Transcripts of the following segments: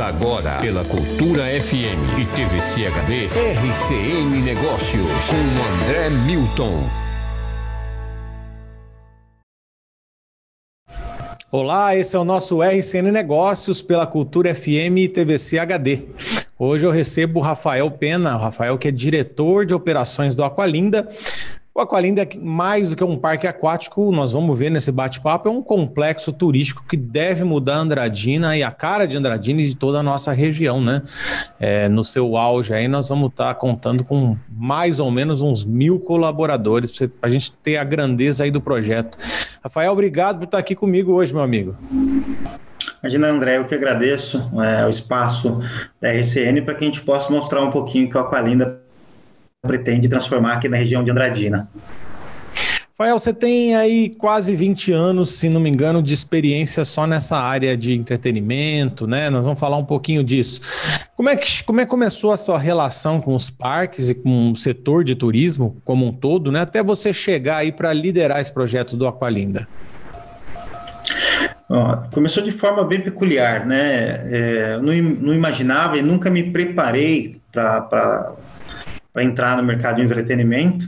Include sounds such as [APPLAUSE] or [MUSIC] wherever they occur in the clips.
Agora pela Cultura FM e TVC HD RCN Negócios com André Milton. Olá, esse é o nosso RCN Negócios pela Cultura FM e TVC HD. Hoje eu recebo o Rafael Pena, o Rafael que é diretor de operações do Aqualinda, o Aqualinda é mais do que um parque aquático, nós vamos ver nesse bate-papo, é um complexo turístico que deve mudar Andradina e a cara de Andradina e de toda a nossa região, né? É, no seu auge aí, nós vamos estar contando com mais ou menos uns mil colaboradores para a gente ter a grandeza aí do projeto. Rafael, obrigado por estar aqui comigo hoje, meu amigo. Imagina, André, eu que agradeço é, o espaço da RCN para que a gente possa mostrar um pouquinho que o Aqualinda pretende transformar aqui na região de Andradina. Rafael, você tem aí quase 20 anos, se não me engano, de experiência só nessa área de entretenimento, né? Nós vamos falar um pouquinho disso. Como é que, como é que começou a sua relação com os parques e com o setor de turismo como um todo, né? Até você chegar aí para liderar esse projeto do Aqualinda. começou de forma bem peculiar, né? É, não, não imaginava e nunca me preparei para para entrar no mercado de entretenimento,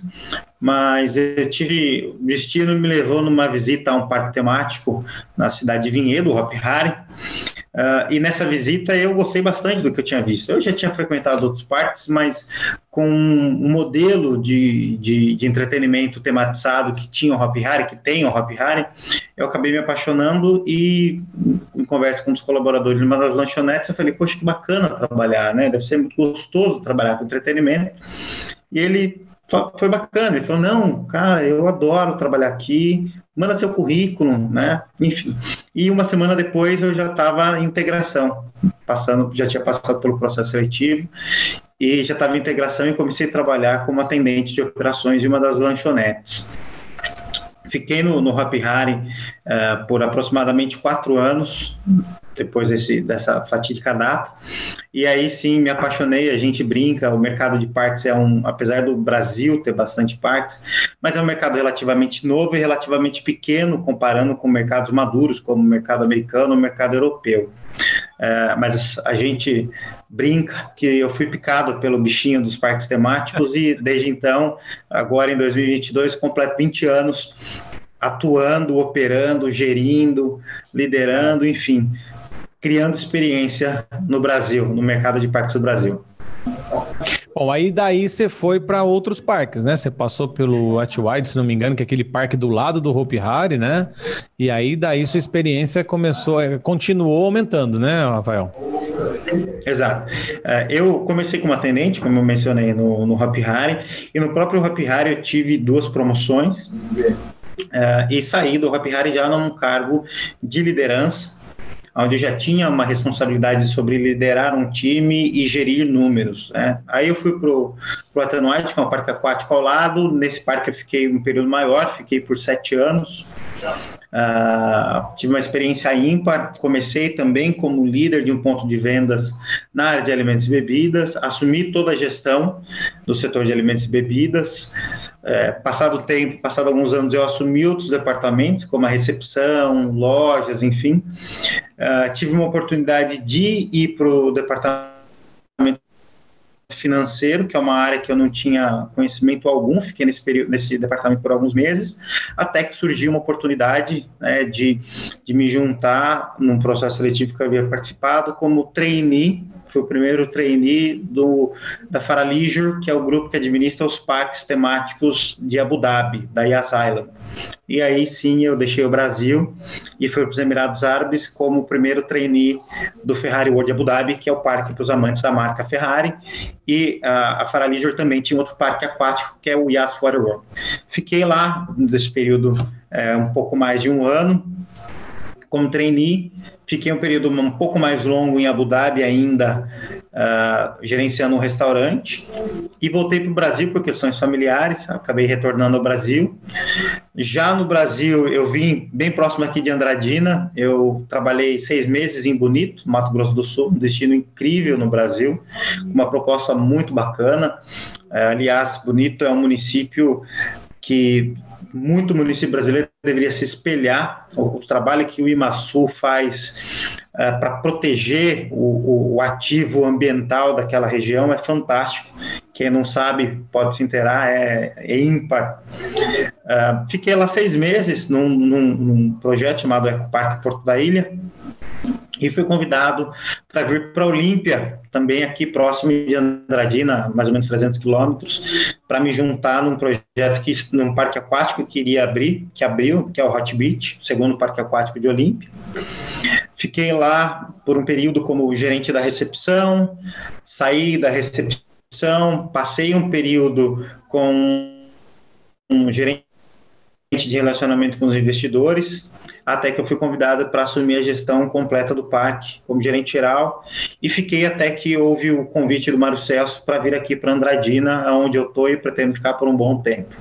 mas eu tive, o destino me levou numa visita a um parque temático na cidade de Vinhedo, Hop Hari, Uh, e nessa visita eu gostei bastante do que eu tinha visto. Eu já tinha frequentado outros parques, mas com um modelo de, de, de entretenimento tematizado que tinha o Hop Hari, que tem o Hop Hari, eu acabei me apaixonando e em conversa com os colaboradores de uma das lanchonetes, eu falei, poxa, que bacana trabalhar, né? Deve ser muito gostoso trabalhar com entretenimento. E ele foi bacana. Ele falou: não, cara, eu adoro trabalhar aqui, manda seu currículo, né? Enfim. E uma semana depois eu já estava em integração, passando, já tinha passado pelo processo seletivo e já estava em integração e comecei a trabalhar como atendente de operações de uma das lanchonetes. Fiquei no, no Happy Hari uh, por aproximadamente quatro anos, depois desse, dessa fatídica data. E aí sim me apaixonei, a gente brinca, o mercado de parques é um, apesar do Brasil ter bastante parques, mas é um mercado relativamente novo e relativamente pequeno comparando com mercados maduros como o mercado americano o mercado europeu. É, mas a gente brinca que eu fui picado pelo bichinho dos parques temáticos e desde então, agora em 2022, completo 20 anos atuando, operando, gerindo, liderando, enfim, criando experiência no Brasil, no mercado de parques do Brasil. Bom, aí daí você foi para outros parques, né? Você passou pelo Atwide, se não me engano, que é aquele parque do lado do Hopi Hari, né? E aí daí sua experiência começou, é, continuou aumentando, né, Rafael? Exato. É, eu comecei como atendente, como eu mencionei no, no Hopi Hari, e no próprio Hopi Hari eu tive duas promoções uh, e saí do Hopi Hari já num cargo de liderança onde já tinha uma responsabilidade sobre liderar um time e gerir números. Né? Aí eu fui para o Atanuite, que é um parque aquático ao lado. Nesse parque eu fiquei um período maior, fiquei por sete anos. Uh, tive uma experiência ímpar. Comecei também como líder de um ponto de vendas na área de alimentos e bebidas, assumi toda a gestão do setor de alimentos e bebidas. É, passado o tempo, passado alguns anos, eu assumi outros departamentos, como a recepção, lojas, enfim. Uh, tive uma oportunidade de ir para o departamento financeiro, que é uma área que eu não tinha conhecimento algum, fiquei nesse período, nesse departamento por alguns meses, até que surgiu uma oportunidade né, de, de me juntar num processo seletivo que eu havia participado como trainee foi o primeiro trainee do, da Faraleisure, que é o grupo que administra os parques temáticos de Abu Dhabi, da Yas Island. E aí sim eu deixei o Brasil e fui para os Emirados Árabes como o primeiro trainee do Ferrari World Abu Dhabi, que é o parque para os amantes da marca Ferrari. E a, a Faraleisure também tinha outro parque aquático, que é o Yas Water World. Fiquei lá nesse período é, um pouco mais de um ano, como trainee, fiquei um período um pouco mais longo em Abu Dhabi ainda, uh, gerenciando um restaurante, e voltei para o Brasil por questões familiares, acabei retornando ao Brasil. Já no Brasil, eu vim bem próximo aqui de Andradina, eu trabalhei seis meses em Bonito, Mato Grosso do Sul, um destino incrível no Brasil, uma proposta muito bacana. Uh, aliás, Bonito é um município que muito município brasileiro deveria se espelhar o, o trabalho que o IMASU faz uh, para proteger o, o, ativo ambiental daquela região é fantástico. Quem não sabe pode se inteirar, é, é ímpar. Uh, fiquei lá seis meses num, num, num projeto chamado Ecoparque Porto da Ilha, e fui convidado para vir para Olímpia, também aqui próximo de Andradina, mais ou menos 300 quilômetros, para me juntar num projeto que num parque aquático que iria abrir, que abriu, que é o Hot Beach, o segundo parque aquático de Olímpia. Fiquei lá por um período como gerente da recepção, saí da recepção, passei um período com um gerente de relacionamento com os investidores, até que eu fui convidado para assumir a gestão completa do parque como gerente geral e fiquei até que houve o convite do Mário Celso para vir aqui para Andradina, onde eu estou e pretendo ficar por um bom tempo.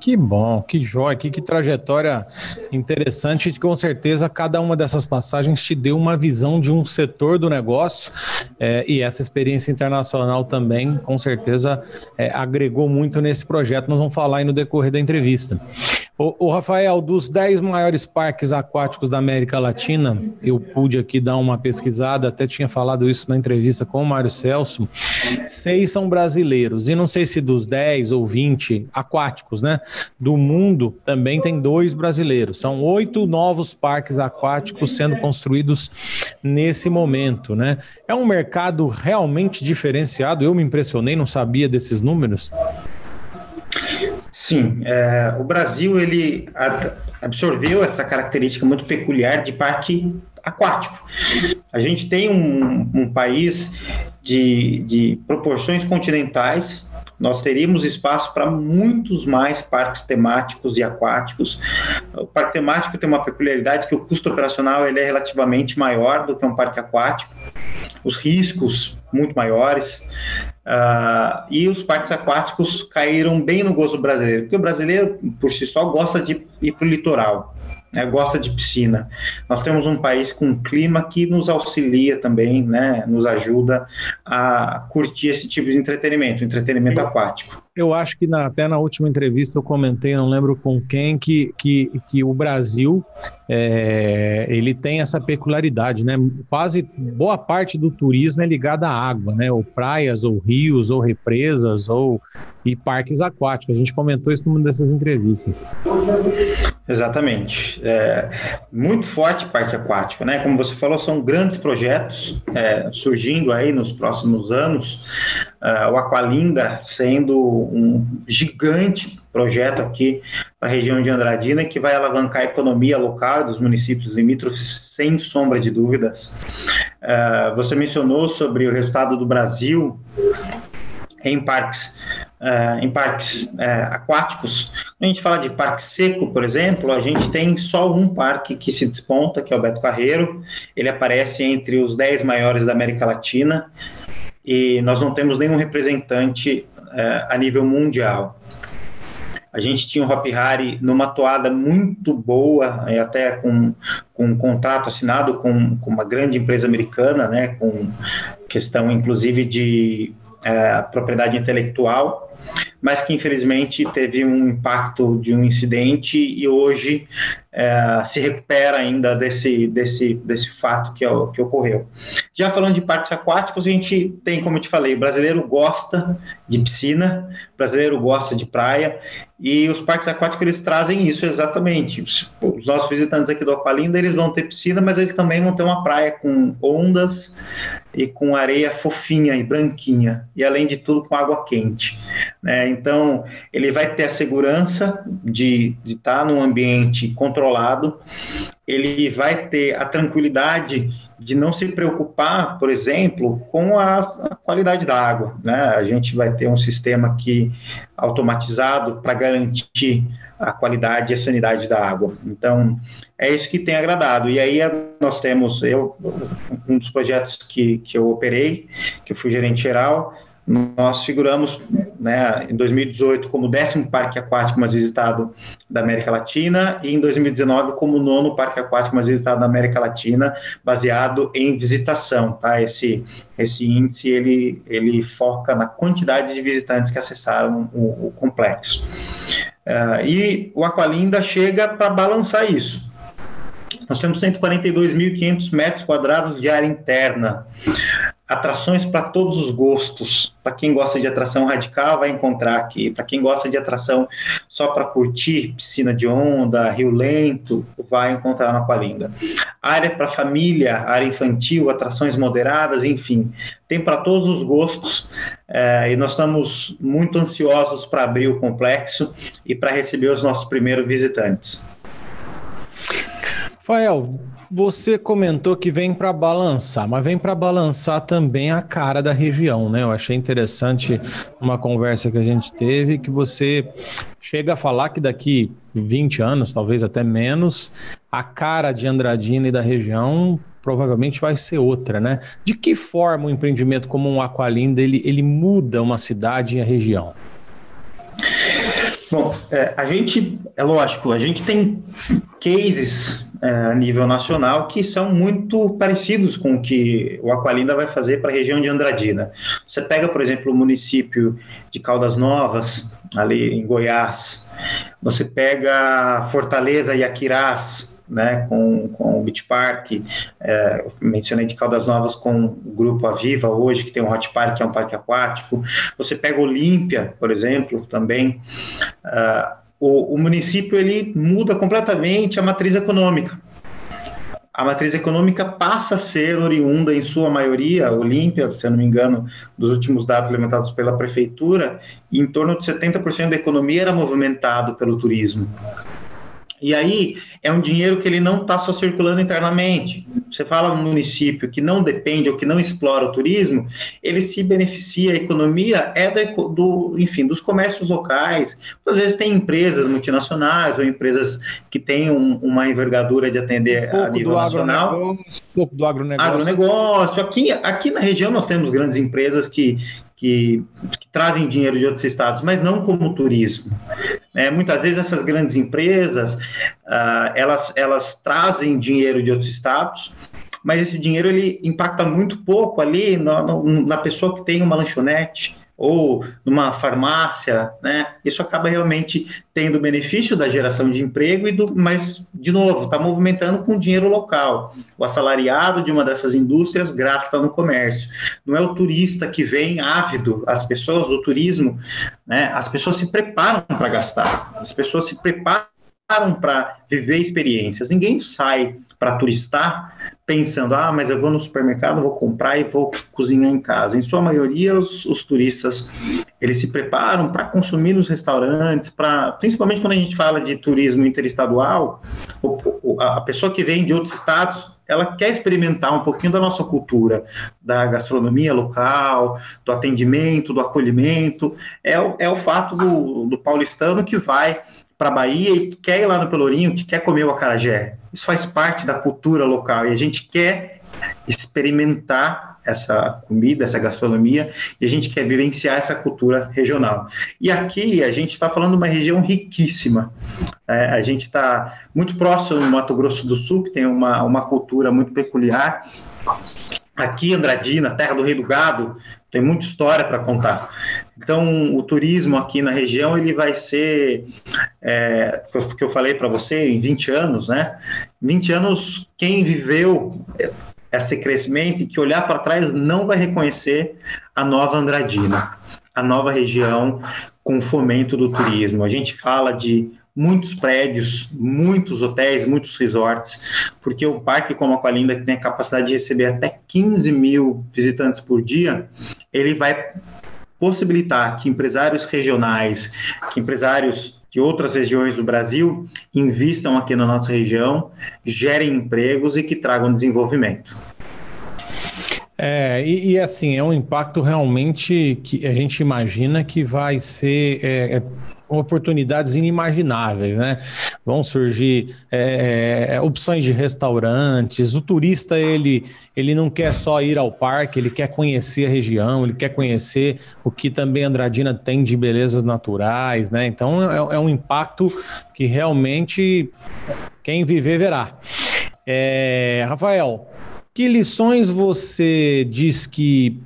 Que bom, que jóia, que, que trajetória interessante. Com certeza, cada uma dessas passagens te deu uma visão de um setor do negócio é, e essa experiência internacional também, com certeza, é, agregou muito nesse projeto. Nós vamos falar aí no decorrer da entrevista. O, o, Rafael, dos 10 maiores parques aquáticos da América Latina, eu pude aqui dar uma pesquisada, até tinha falado isso na entrevista com o Mário Celso, seis são brasileiros, e não sei se dos 10 ou 20 aquáticos, né, do mundo, também tem dois brasileiros. São oito novos parques aquáticos sendo construídos nesse momento, né? É um mercado realmente diferenciado, eu me impressionei, não sabia desses números. Sim, é, o Brasil ele absorveu essa característica muito peculiar de parque aquático. A gente tem um, um país de, de proporções continentais, nós teríamos espaço para muitos mais parques temáticos e aquáticos. O parque temático tem uma peculiaridade que o custo operacional ele é relativamente maior do que um parque aquático, os riscos muito maiores. Uh, e os parques aquáticos caíram bem no gosto brasileiro, porque o brasileiro, por si só, gosta de ir para o litoral né, gosta de piscina. Nós temos um país com um clima que nos auxilia também, né, nos ajuda a curtir esse tipo de entretenimento, entretenimento aquático. Eu acho que na, até na última entrevista eu comentei, não lembro com quem, que, que, que o Brasil é, ele tem essa peculiaridade, né? Quase boa parte do turismo é ligada à água, né? Ou praias, ou rios, ou represas, ou e parques aquáticos. A gente comentou isso numa dessas entrevistas. Exatamente. É, muito forte parque aquático, né? Como você falou, são grandes projetos é, surgindo aí nos próximos anos. Uh, o Aqualinda sendo um gigante projeto aqui para a região de Andradina que vai alavancar a economia local dos municípios limítrofes, sem sombra de dúvidas. Uh, você mencionou sobre o resultado do Brasil em parques Uh, em parques uh, aquáticos. Quando a gente fala de parque seco, por exemplo, a gente tem só um parque que se desponta, que é o Beto Carreiro. Ele aparece entre os 10 maiores da América Latina e nós não temos nenhum representante uh, a nível mundial. A gente tinha o Hop Hari numa toada muito boa, e até com, com um contrato assinado com, com uma grande empresa americana, né, com questão inclusive de é, propriedade intelectual mas que infelizmente teve um impacto de um incidente e hoje é, se recupera ainda desse, desse, desse fato que, que ocorreu. Já falando de parques aquáticos, a gente tem, como eu te falei, o brasileiro gosta de piscina, o brasileiro gosta de praia, e os parques aquáticos eles trazem isso exatamente. Os, os nossos visitantes aqui do Aqualinda, eles vão ter piscina, mas eles também vão ter uma praia com ondas e com areia fofinha e branquinha, e além de tudo com água quente. Né? Então, ele vai ter a segurança de, estar num ambiente controlado, ele vai ter a tranquilidade de não se preocupar, por exemplo, com a, a qualidade da água. Né? A gente vai ter um sistema que automatizado para garantir a qualidade e a sanidade da água. Então, é isso que tem agradado. E aí nós temos, eu, um dos projetos que, que eu operei, que eu fui gerente geral, nós figuramos né, em 2018 como o décimo parque aquático mais visitado da América Latina e em 2019 como o nono parque aquático mais visitado da América Latina, baseado em visitação. Tá? Esse, esse índice ele, ele foca na quantidade de visitantes que acessaram o, o complexo. Uh, e o Aqualinda chega para balançar isso. Nós temos 142.500 metros quadrados de área interna atrações para todos os gostos. Para quem gosta de atração radical, vai encontrar aqui. Para quem gosta de atração só para curtir, piscina de onda, rio lento, vai encontrar na Aqualinda. Área para família, área infantil, atrações moderadas, enfim, tem para todos os gostos. É, e nós estamos muito ansiosos para abrir o complexo e para receber os nossos primeiros visitantes. Fael, você comentou que vem para balançar, mas vem para balançar também a cara da região, né? Eu achei interessante uma conversa que a gente teve que você chega a falar que daqui 20 anos, talvez até menos, a cara de Andradina e da região provavelmente vai ser outra, né? De que forma o empreendimento como um Aqualinda ele, ele muda uma cidade e a região? Bom, é, a gente, é lógico, a gente tem cases é, a nível nacional que são muito parecidos com o que o Aqualinda vai fazer para a região de Andradina. Você pega, por exemplo, o município de Caldas Novas, ali em Goiás, você pega Fortaleza e Aquirás, né, com, com o Beach Park, é, mencionei de Caldas Novas com o grupo Aviva hoje, que tem um Hot Park, que é um parque aquático. Você pega Olímpia, por exemplo, também. Uh, o, o município ele muda completamente a matriz econômica. A matriz econômica passa a ser oriunda, em sua maioria, Olímpia, se eu não me engano, dos últimos dados levantados pela prefeitura, em torno de 70% da economia era movimentado pelo turismo. E aí é um dinheiro que ele não está só circulando internamente. Você fala um município que não depende ou que não explora o turismo, ele se beneficia, a economia é da, do, enfim, dos comércios locais. Às vezes tem empresas multinacionais ou empresas que têm um, uma envergadura de atender um a nível nacional. Um pouco do agronegócio. Agronegócio. Aqui, aqui na região nós temos grandes empresas que, que, que, trazem dinheiro de outros estados, mas não como turismo. É, muitas vezes essas grandes empresas, uh, elas, elas trazem dinheiro de outros estados, mas esse dinheiro ele impacta muito pouco ali na, na pessoa que tem uma lanchonete, ou numa farmácia, né? Isso acaba realmente tendo benefício da geração de emprego e do, mas de novo está movimentando com dinheiro local. O assalariado de uma dessas indústrias gasta no comércio. Não é o turista que vem ávido. As pessoas do turismo, né? As pessoas se preparam para gastar. As pessoas se preparam para viver experiências. Ninguém sai para turistar pensando, ah, mas eu vou no supermercado, vou comprar e vou cozinhar em casa. Em sua maioria, os, os turistas eles se preparam para consumir nos restaurantes, para principalmente quando a gente fala de turismo interestadual, o, a pessoa que vem de outros estados ela quer experimentar um pouquinho da nossa cultura, da gastronomia local, do atendimento, do acolhimento. É o, é o fato do, do paulistano que vai para a Bahia e quer ir lá no Pelourinho, que quer comer o acarajé. Isso faz parte da cultura local e a gente quer experimentar essa comida, essa gastronomia, e a gente quer vivenciar essa cultura regional. E aqui a gente está falando de uma região riquíssima. É, a gente está muito próximo do Mato Grosso do Sul, que tem uma, uma cultura muito peculiar. Aqui, Andradina, terra do Rei do Gado, tem muita história para contar. Então, o turismo aqui na região, ele vai ser, é, que eu falei para você, em 20 anos, né? 20 anos, quem viveu esse crescimento e que olhar para trás não vai reconhecer a nova Andradina, a nova região com fomento do turismo. A gente fala de muitos prédios, muitos hotéis, muitos resorts, porque o parque como a Aqualinda, que tem a capacidade de receber até 15 mil visitantes por dia, ele vai possibilitar que empresários regionais, que empresários de outras regiões do Brasil invistam aqui na nossa região, gerem empregos e que tragam desenvolvimento. É, e, e, assim, é um impacto realmente que a gente imagina que vai ser é, é oportunidades inimagináveis, né? Vão surgir é, é, opções de restaurantes. O turista ele ele não quer só ir ao parque, ele quer conhecer a região, ele quer conhecer o que também Andradina tem de belezas naturais, né? Então é, é um impacto que realmente quem viver verá. É, Rafael, Que lições você diz que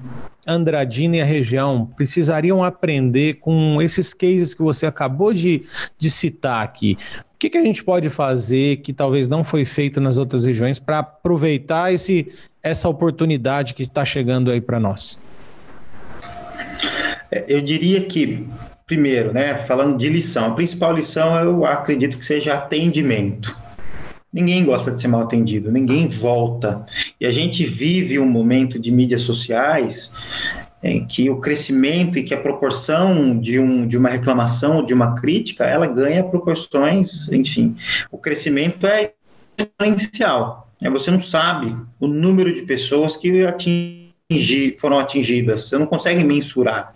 Andradina e a região precisariam aprender com esses cases que você acabou de, de citar aqui? O que, que a gente pode fazer que talvez não foi feito nas outras regiões para aproveitar esse, essa oportunidade que está chegando aí para nós? É, eu diria que, primeiro, né, falando de lição, a principal lição eu acredito que seja atendimento. Ninguém gosta de ser mal atendido, ninguém volta. E a gente vive um momento de mídias sociais em que o crescimento e que a proporção de, um, de uma reclamação, de uma crítica, ela ganha proporções, enfim, o crescimento é exponencial. É, você não sabe o número de pessoas que atingir, foram atingidas, você não consegue mensurar.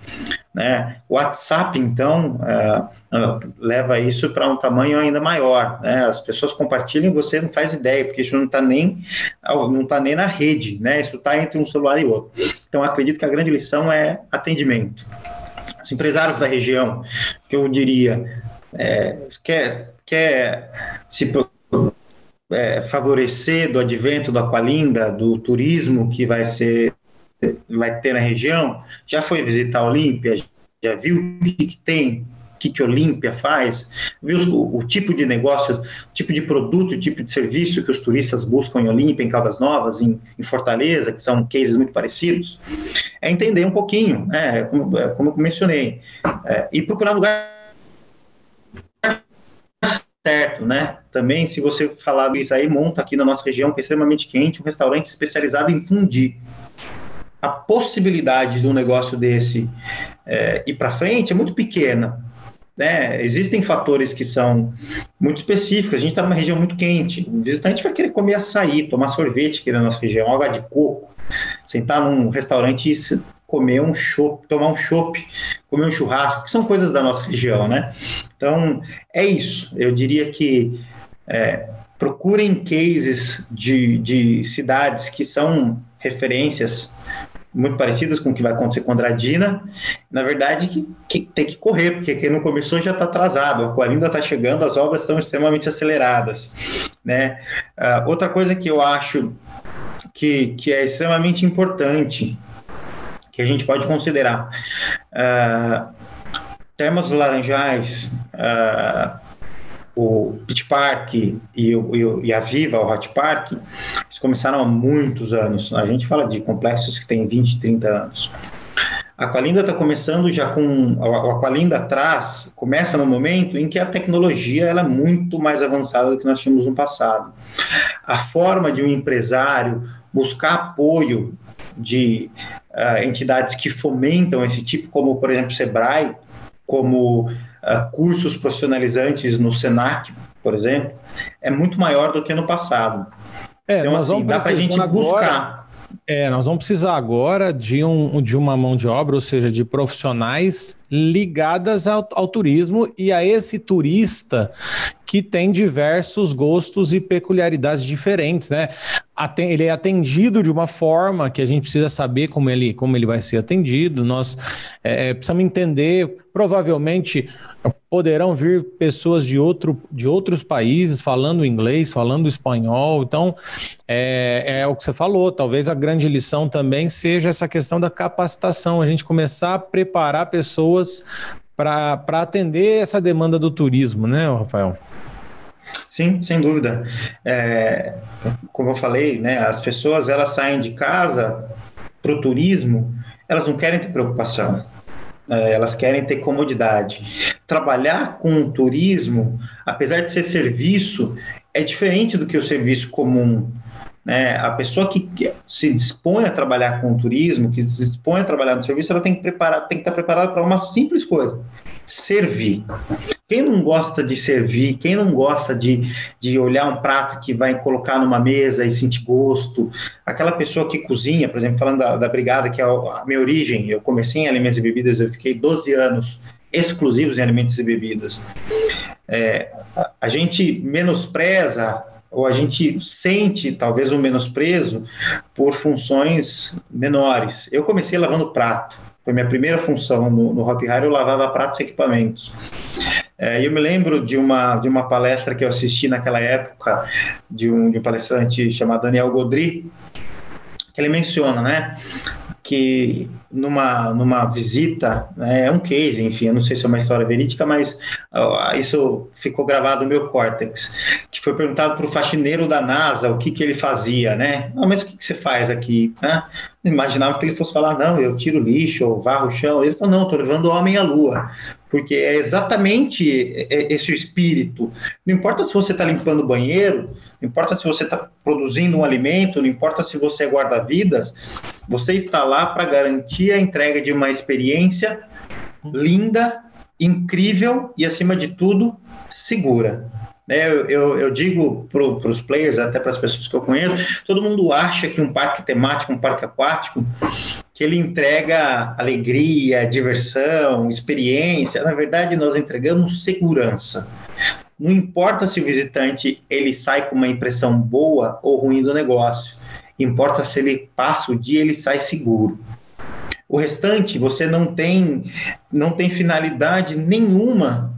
Né? O WhatsApp, então, uh, leva isso para um tamanho ainda maior. Né? As pessoas compartilham e você não faz ideia, porque isso não está nem, não tá nem na rede, né? isso está entre um celular e outro. Então, acredito que a grande lição é atendimento. Os empresários da região, que eu diria, é, quer, quer se é, favorecer do advento do Aqualinda, do turismo que vai ser vai ter na região, já foi visitar a Olímpia, já viu o que, que tem, o que, que a Olímpia faz, viu o, o, tipo de negócio, o tipo de produto, o tipo de serviço que os turistas buscam em Olímpia, em Caldas Novas, em, em Fortaleza, que são cases muito parecidos, é entender um pouquinho, né, como, é, como eu mencionei, é, e procurar lugar certo, né? Também, se você falar isso aí, monta aqui na nossa região, que é extremamente quente, um restaurante especializado em fundir a possibilidade de um negócio desse é, ir para frente é muito pequena. Né? Existem fatores que são muito específicos. A gente está numa região muito quente. O visitante vai querer comer açaí, tomar sorvete aqui na nossa região, água de coco, sentar num restaurante e comer um chopp, tomar um chopp, comer um churrasco, que são coisas da nossa região, né? Então, é isso. Eu diria que é, procurem cases de, de cidades que são referências muito parecidas com o que vai acontecer com a Andradina. Na verdade, que, que tem que correr, porque quem não começou já está atrasado. A Aquarinda está chegando, as obras estão extremamente aceleradas. Né? Uh, outra coisa que eu acho que, que é extremamente importante, que a gente pode considerar, uh, termos laranjais, uh, o Beach Park e, o, e, a Viva, o Hot Park, eles começaram há muitos anos. A gente fala de complexos que têm 20, 30 anos. A Aqualinda está começando já com. A Aqualinda atrás começa no momento em que a tecnologia ela é muito mais avançada do que nós tínhamos no passado. A forma de um empresário buscar apoio de uh, entidades que fomentam esse tipo, como por exemplo o Sebrae, como uh, cursos profissionalizantes no Senac, por exemplo, é muito maior do que no passado. É, então, nós assim, vamos dá para a gente agora... buscar. É, nós vamos precisar agora de, um, de uma mão de obra, ou seja, de profissionais ligadas ao, ao turismo e a esse turista que tem diversos gostos e peculiaridades diferentes, né? Ele é atendido de uma forma que a gente precisa saber como ele, como ele vai ser atendido. Nós é, é precisamos entender, provavelmente poderão vir pessoas de, outro, de outros países falando inglês, falando espanhol. Então, é, é o que você falou. Talvez a grande lição também seja essa questão da capacitação, a gente começar a preparar pessoas para atender essa demanda do turismo, né, Rafael? Sim, sem dúvida. É, como eu falei, né, as pessoas elas saem de casa para o turismo, elas não querem ter preocupação, é, elas querem ter comodidade. Trabalhar com o turismo, apesar de ser serviço, é diferente do que o serviço comum. Né? A pessoa que se dispõe a trabalhar com o turismo, que se dispõe a trabalhar no serviço, ela tem que, preparar, tem que estar preparada para uma simples coisa: servir. Quem não gosta de servir, quem não gosta de, de olhar um prato que vai colocar numa mesa e sentir gosto, aquela pessoa que cozinha, por exemplo, falando da, da brigada, que é a minha origem, eu comecei em alimentos e bebidas, eu fiquei 12 anos exclusivos em alimentos e bebidas. É, a gente menospreza ou a gente sente talvez um menosprezo por funções menores. Eu comecei lavando prato, foi minha primeira função no, no Hop Hire, eu lavava pratos e equipamentos. É, eu me lembro de uma, de uma palestra que eu assisti naquela época, de um, de um palestrante chamado Daniel Godry, ele menciona, né? Que numa, numa visita, né, é um case, enfim, eu não sei se é uma história verídica, mas uh, isso ficou gravado no meu córtex, que foi perguntado para o faxineiro da NASA o que, que ele fazia, né? Não, mas o que, que você faz aqui? Né? Imaginava que ele fosse falar, não, eu tiro lixo, ou varro o chão. Ele falou, não, estou levando o homem à lua porque é exatamente esse o espírito. Não importa se você está limpando o banheiro, não importa se você está produzindo um alimento, não importa se você é guarda-vidas, você está lá para garantir a entrega de uma experiência linda, incrível e, acima de tudo, segura. Né, eu, eu, eu digo para os players, até para as pessoas que eu conheço, todo mundo acha que um parque temático, um parque aquático, que ele entrega alegria, diversão, experiência. Na verdade, nós entregamos segurança. Não importa se o visitante ele sai com uma impressão boa ou ruim do negócio. Importa se ele passa o dia ele sai seguro. O restante você não tem não tem finalidade nenhuma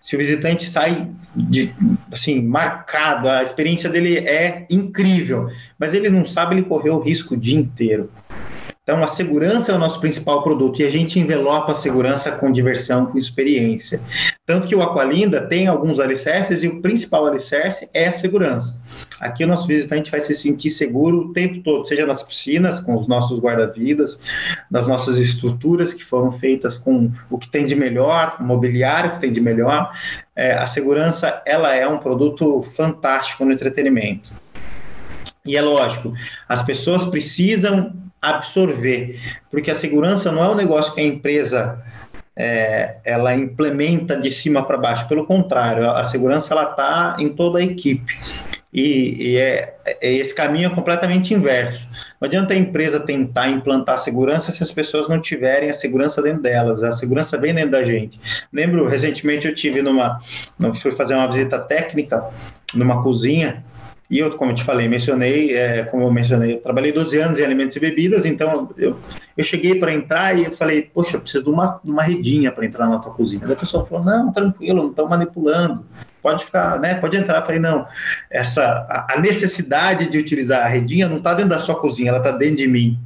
se o visitante sai de, assim, marcado, a experiência dele é incrível, mas ele não sabe, ele correu o risco o dia inteiro. Então, a segurança é o nosso principal produto e a gente envelopa a segurança com diversão, com experiência. Tanto que o Aqualinda tem alguns alicerces e o principal alicerce é a segurança. Aqui o nosso visitante vai se sentir seguro o tempo todo, seja nas piscinas, com os nossos guarda-vidas, nas nossas estruturas que foram feitas com o que tem de melhor, mobiliário que tem de melhor. É, a segurança, ela é um produto fantástico no entretenimento. E é lógico, as pessoas precisam absorver, porque a segurança não é um negócio que a empresa é, ela implementa de cima para baixo, pelo contrário, a segurança ela está em toda a equipe e, e é, é, esse caminho é completamente inverso. Não adianta a empresa tentar implantar segurança se as pessoas não tiverem a segurança dentro delas. A segurança vem dentro da gente. Lembro, recentemente eu tive numa, fui fazer uma visita técnica numa cozinha e eu, como eu te falei, mencionei, é, como eu mencionei, eu trabalhei 12 anos em alimentos e bebidas, então eu, eu cheguei para entrar e falei, poxa, eu preciso de uma, de uma redinha para entrar na tua cozinha. Daí a pessoa falou, não, tranquilo, não estão manipulando, pode ficar, né, pode entrar. Eu falei, não, essa, a, a necessidade de utilizar a redinha não está dentro da sua cozinha, ela está dentro de mim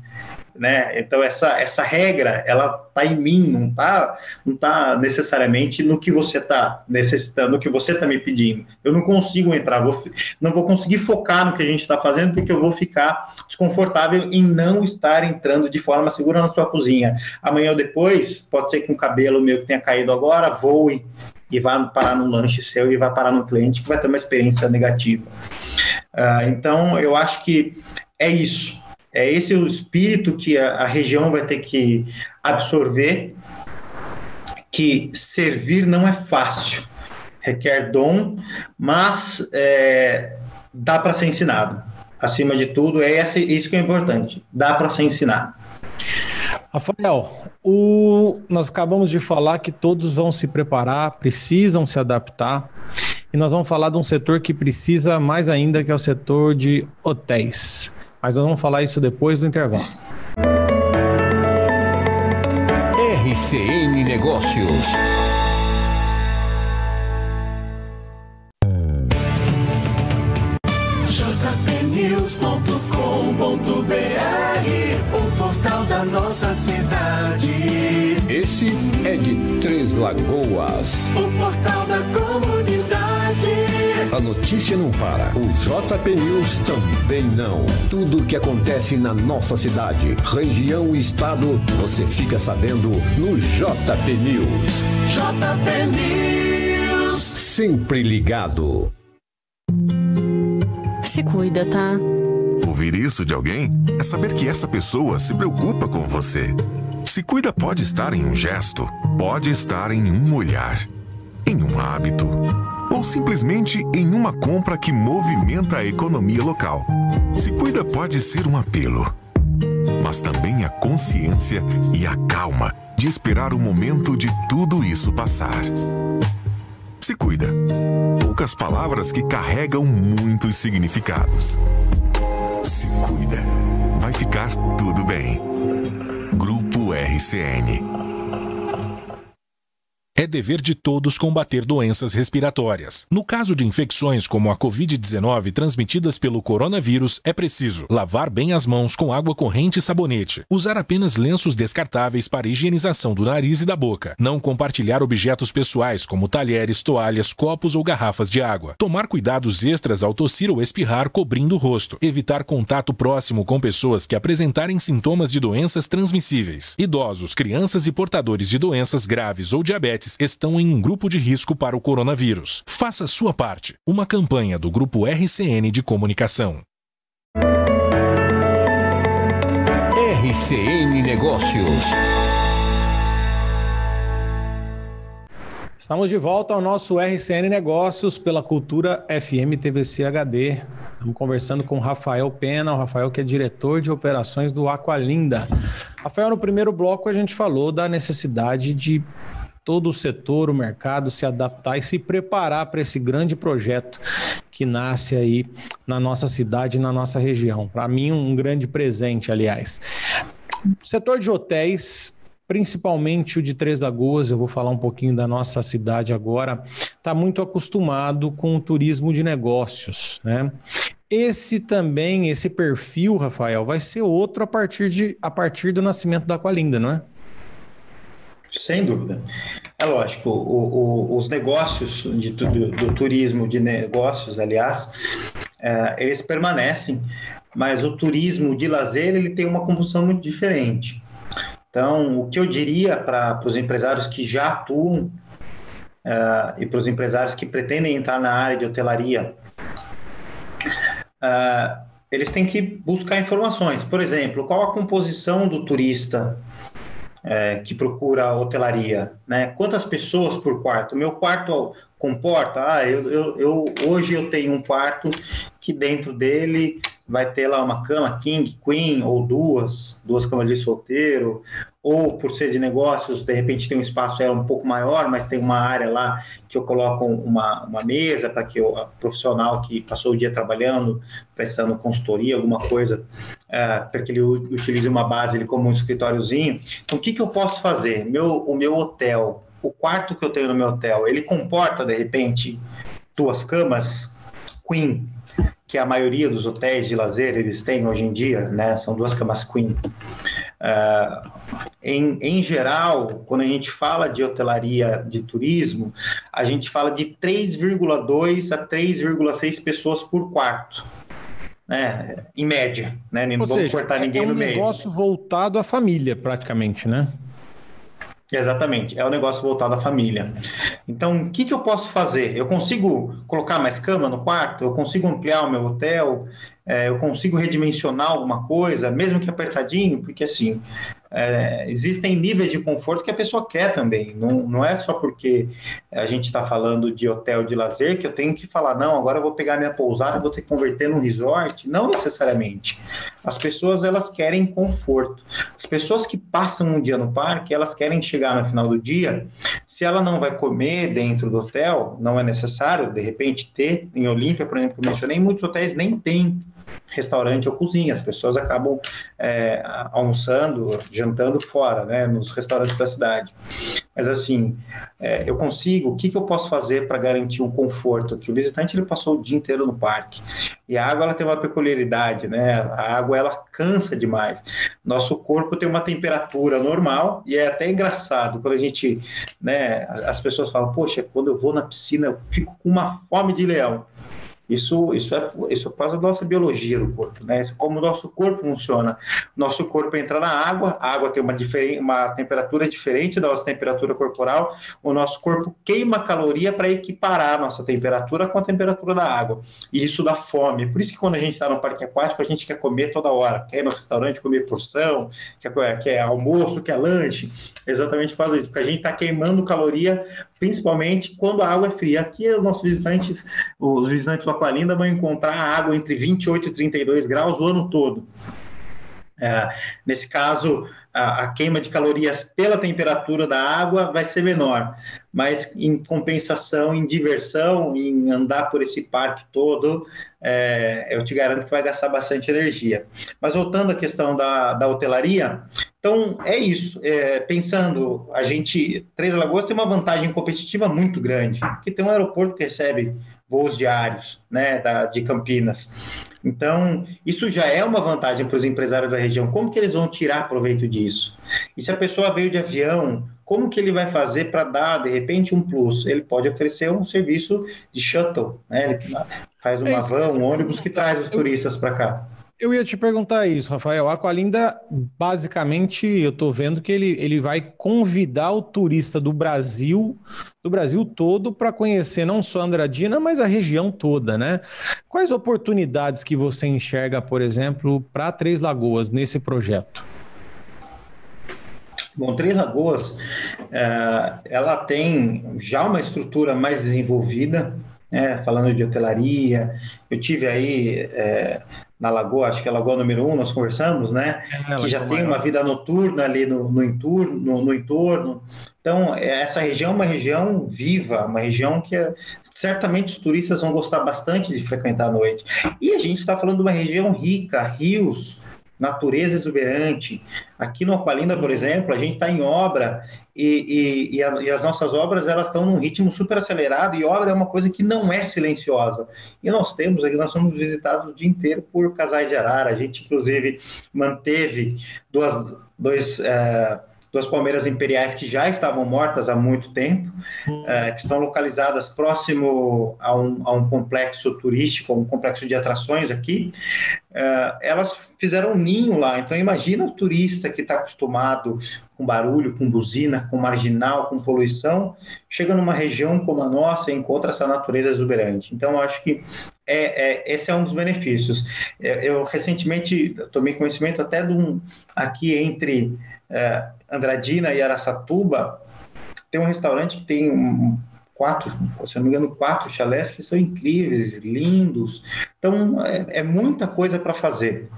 né? Então essa essa regra ela está em mim, não está não tá necessariamente no que você está necessitando, no que você está me pedindo. Eu não consigo entrar, vou, não vou conseguir focar no que a gente está fazendo porque eu vou ficar desconfortável em não estar entrando de forma segura na sua cozinha. Amanhã ou depois pode ser que um cabelo meu que tenha caído agora voe e vá parar num lanche seu e vai parar no cliente que vai ter uma experiência negativa. Uh, então eu acho que é isso é esse o espírito que a, a região vai ter que absorver, que servir não é fácil, requer dom, mas é, dá para ser ensinado. Acima de tudo, é isso que é importante, dá para ser ensinado. Rafael, o, nós acabamos de falar que todos vão se preparar, precisam se adaptar, e nós vamos falar de um setor que precisa mais ainda, que é o setor de hotéis. Mas nós vamos falar isso depois do intervalo. RCN Negócios. jpnews.com.br O portal da nossa cidade. Esse é de Três Lagoas. Notícia não para. O JP News também não. Tudo o que acontece na nossa cidade, região e estado, você fica sabendo no JP News. JP News. Sempre ligado. Se cuida, tá? Ouvir isso de alguém é saber que essa pessoa se preocupa com você. Se cuida pode estar em um gesto, pode estar em um olhar, em um hábito ou simplesmente em uma compra que movimenta a economia local. Se cuida pode ser um apelo, mas também a consciência e a calma de esperar o momento de tudo isso passar. Se cuida. Poucas palavras que carregam muitos significados. Se cuida. Vai ficar tudo bem. Grupo RCN. É dever de todos combater doenças respiratórias. No caso de infecções como a Covid-19 transmitidas pelo coronavírus, é preciso lavar bem as mãos com água corrente e sabonete, usar apenas lenços descartáveis para higienização do nariz e da boca, não compartilhar objetos pessoais como talheres, toalhas, copos ou garrafas de água, tomar cuidados extras ao tossir ou espirrar cobrindo o rosto, evitar contato próximo com pessoas que apresentarem sintomas de doenças transmissíveis. Idosos, crianças e portadores de doenças graves ou diabetes estão em um grupo de risco para o coronavírus. Faça sua parte. Uma campanha do Grupo RCN de Comunicação. RCN Negócios. Estamos de volta ao nosso RCN Negócios pela Cultura FM TVC HD. Estamos conversando com o Rafael Pena, o Rafael que é diretor de operações do Aqualinda. Rafael, no primeiro bloco a gente falou da necessidade de todo o setor, o mercado se adaptar e se preparar para esse grande projeto que nasce aí na nossa cidade, na nossa região. Para mim, um grande presente, aliás. O setor de hotéis principalmente o de Três Lagoas, eu vou falar um pouquinho da nossa cidade agora, está muito acostumado com o turismo de negócios, né? Esse também, esse perfil, Rafael, vai ser outro a partir, de, a partir do nascimento da Aqualinda, não é? Sem dúvida. É lógico, o, o, os negócios de, do, do, turismo de negócios, aliás, é, eles permanecem, mas o turismo de lazer ele tem uma composição muito diferente. Então, o que eu diria para os empresários que já atuam uh, e para os empresários que pretendem entrar na área de hotelaria, uh, eles têm que buscar informações. Por exemplo, qual a composição do turista uh, que procura hotelaria? Né? Quantas pessoas por quarto? Meu quarto comporta? Ah, eu, eu, eu, hoje eu tenho um quarto que dentro dele vai ter lá uma cama king, queen ou duas, duas camas de solteiro, ou por ser de negócios, de repente tem um espaço é um pouco maior, mas tem uma área lá que eu coloco uma, uma mesa para que o profissional que passou o dia trabalhando, prestando consultoria, alguma coisa, é, para que ele utilize uma base ele como um escritóriozinho. Então, o que, que eu posso fazer? Meu, o meu hotel, o quarto que eu tenho no meu hotel, ele comporta, de repente, duas camas queen, que a maioria dos hotéis de lazer eles têm hoje em dia, né? São duas camas queen. Uh, em, em geral, quando a gente fala de hotelaria de turismo, a gente fala de 3,2 a 3,6 pessoas por quarto. Né, em média, né? Não Ou vamos seja, cortar é, ninguém é um no meio. negócio voltado à família, praticamente, né? Exatamente, é um negócio voltado à família. Então, o que, que eu posso fazer? Eu consigo colocar mais cama no quarto? Eu consigo ampliar o meu hotel? É, eu consigo redimensionar alguma coisa, mesmo que apertadinho? Porque, assim, é, existem níveis de conforto que a pessoa quer também. Não, não é só porque a gente está falando de hotel de lazer que eu tenho que falar, não, agora eu vou pegar minha pousada e vou ter que converter num resort. Não necessariamente. As pessoas, elas querem conforto. As pessoas que passam um dia no parque, elas querem chegar no final do dia. Se ela não vai comer dentro do hotel, não é necessário, de repente, ter. Em Olímpia, por exemplo, que eu mencionei, muitos hotéis nem têm restaurante ou cozinha. As pessoas acabam é, almoçando, jantando fora, né, nos restaurantes da cidade. Mas assim, é, eu consigo, o que, que eu posso fazer para garantir um conforto? Que o visitante ele passou o dia inteiro no parque. E a água ela tem uma peculiaridade, né? A água ela cansa demais. Nosso corpo tem uma temperatura normal e é até engraçado quando a gente, né, as pessoas falam: "Poxa, quando eu vou na piscina, eu fico com uma fome de leão". Isso, isso, é, isso é por causa da nossa biologia do corpo, né? É como o nosso corpo funciona. Nosso corpo entra na água, a água tem uma, uma temperatura diferente da nossa temperatura corporal, o nosso corpo queima caloria para equiparar a nossa temperatura com a temperatura da água. E isso dá fome. Por isso que quando a gente está no parque aquático, a gente quer comer toda hora. Quer ir no restaurante comer porção, quer, quer almoço, quer lanche. Exatamente por causa disso, porque a gente está queimando caloria principalmente quando a água é fria. Aqui, os nossos visitantes, os visitantes do Aqualinda vão encontrar água entre 28 e 32 graus o ano todo. É, nesse caso, a, a, queima de calorias pela temperatura da água vai ser menor, mas em compensação, em diversão, em andar por esse parque todo, é, eu te garanto que vai gastar bastante energia. Mas voltando à questão da, da hotelaria, então é isso. É, pensando, a gente, Três Lagoas tem uma vantagem competitiva muito grande, que tem um aeroporto que recebe voos diários, né, da, de Campinas. Então, isso já é uma vantagem para os empresários da região. Como que eles vão tirar proveito disso? E se a pessoa veio de avião, como que ele vai fazer para dar, de repente, um plus? Ele pode oferecer um serviço de shuttle, né? Ele faz uma é van, um ônibus que traz os turistas para cá. Eu ia te perguntar isso, Rafael. A Aqualinda, basicamente, eu estou vendo que ele, ele vai convidar o turista do Brasil, do Brasil todo, para conhecer não só Andradina, mas a região toda, né? Quais oportunidades que você enxerga, por exemplo, para Três Lagoas nesse projeto? Bom, Três Lagoas, é, ela tem já uma estrutura mais desenvolvida, né, falando de hotelaria. Eu tive aí é, na Lagoa, acho que é a Lagoa número um, nós conversamos, né? É, que já tem uma vida noturna ali no, no, entorno, no, no, entorno. Então, essa região é uma região viva, uma região que é, certamente os turistas vão gostar bastante de frequentar à noite. E a gente está falando de uma região rica, rios, natureza exuberante. Aqui no Aqualinda, por exemplo, a gente está em obra e, e, e, a, e, as nossas obras elas estão num ritmo super acelerado e obra é uma coisa que não é silenciosa. E nós temos aqui, nós somos visitados o dia inteiro por casais de arara. A gente, inclusive, manteve duas, dois... É, duas palmeiras imperiais que já estavam mortas há muito tempo, uhum. é, que estão localizadas próximo a um, a um complexo turístico, um complexo de atrações aqui. É, elas fizeram um ninho lá, então imagina o turista que está acostumado com barulho, com buzina, com marginal, com poluição, chega numa região como a nossa e encontra essa natureza exuberante. Então, eu acho que é, é, esse é um dos benefícios. É, eu recentemente tomei conhecimento até de um aqui entre é, Andradina e Araçatuba, tem um restaurante que tem um, quatro, se não me engano, quatro chalés que são incríveis, lindos. Então, é, é muita coisa para fazer.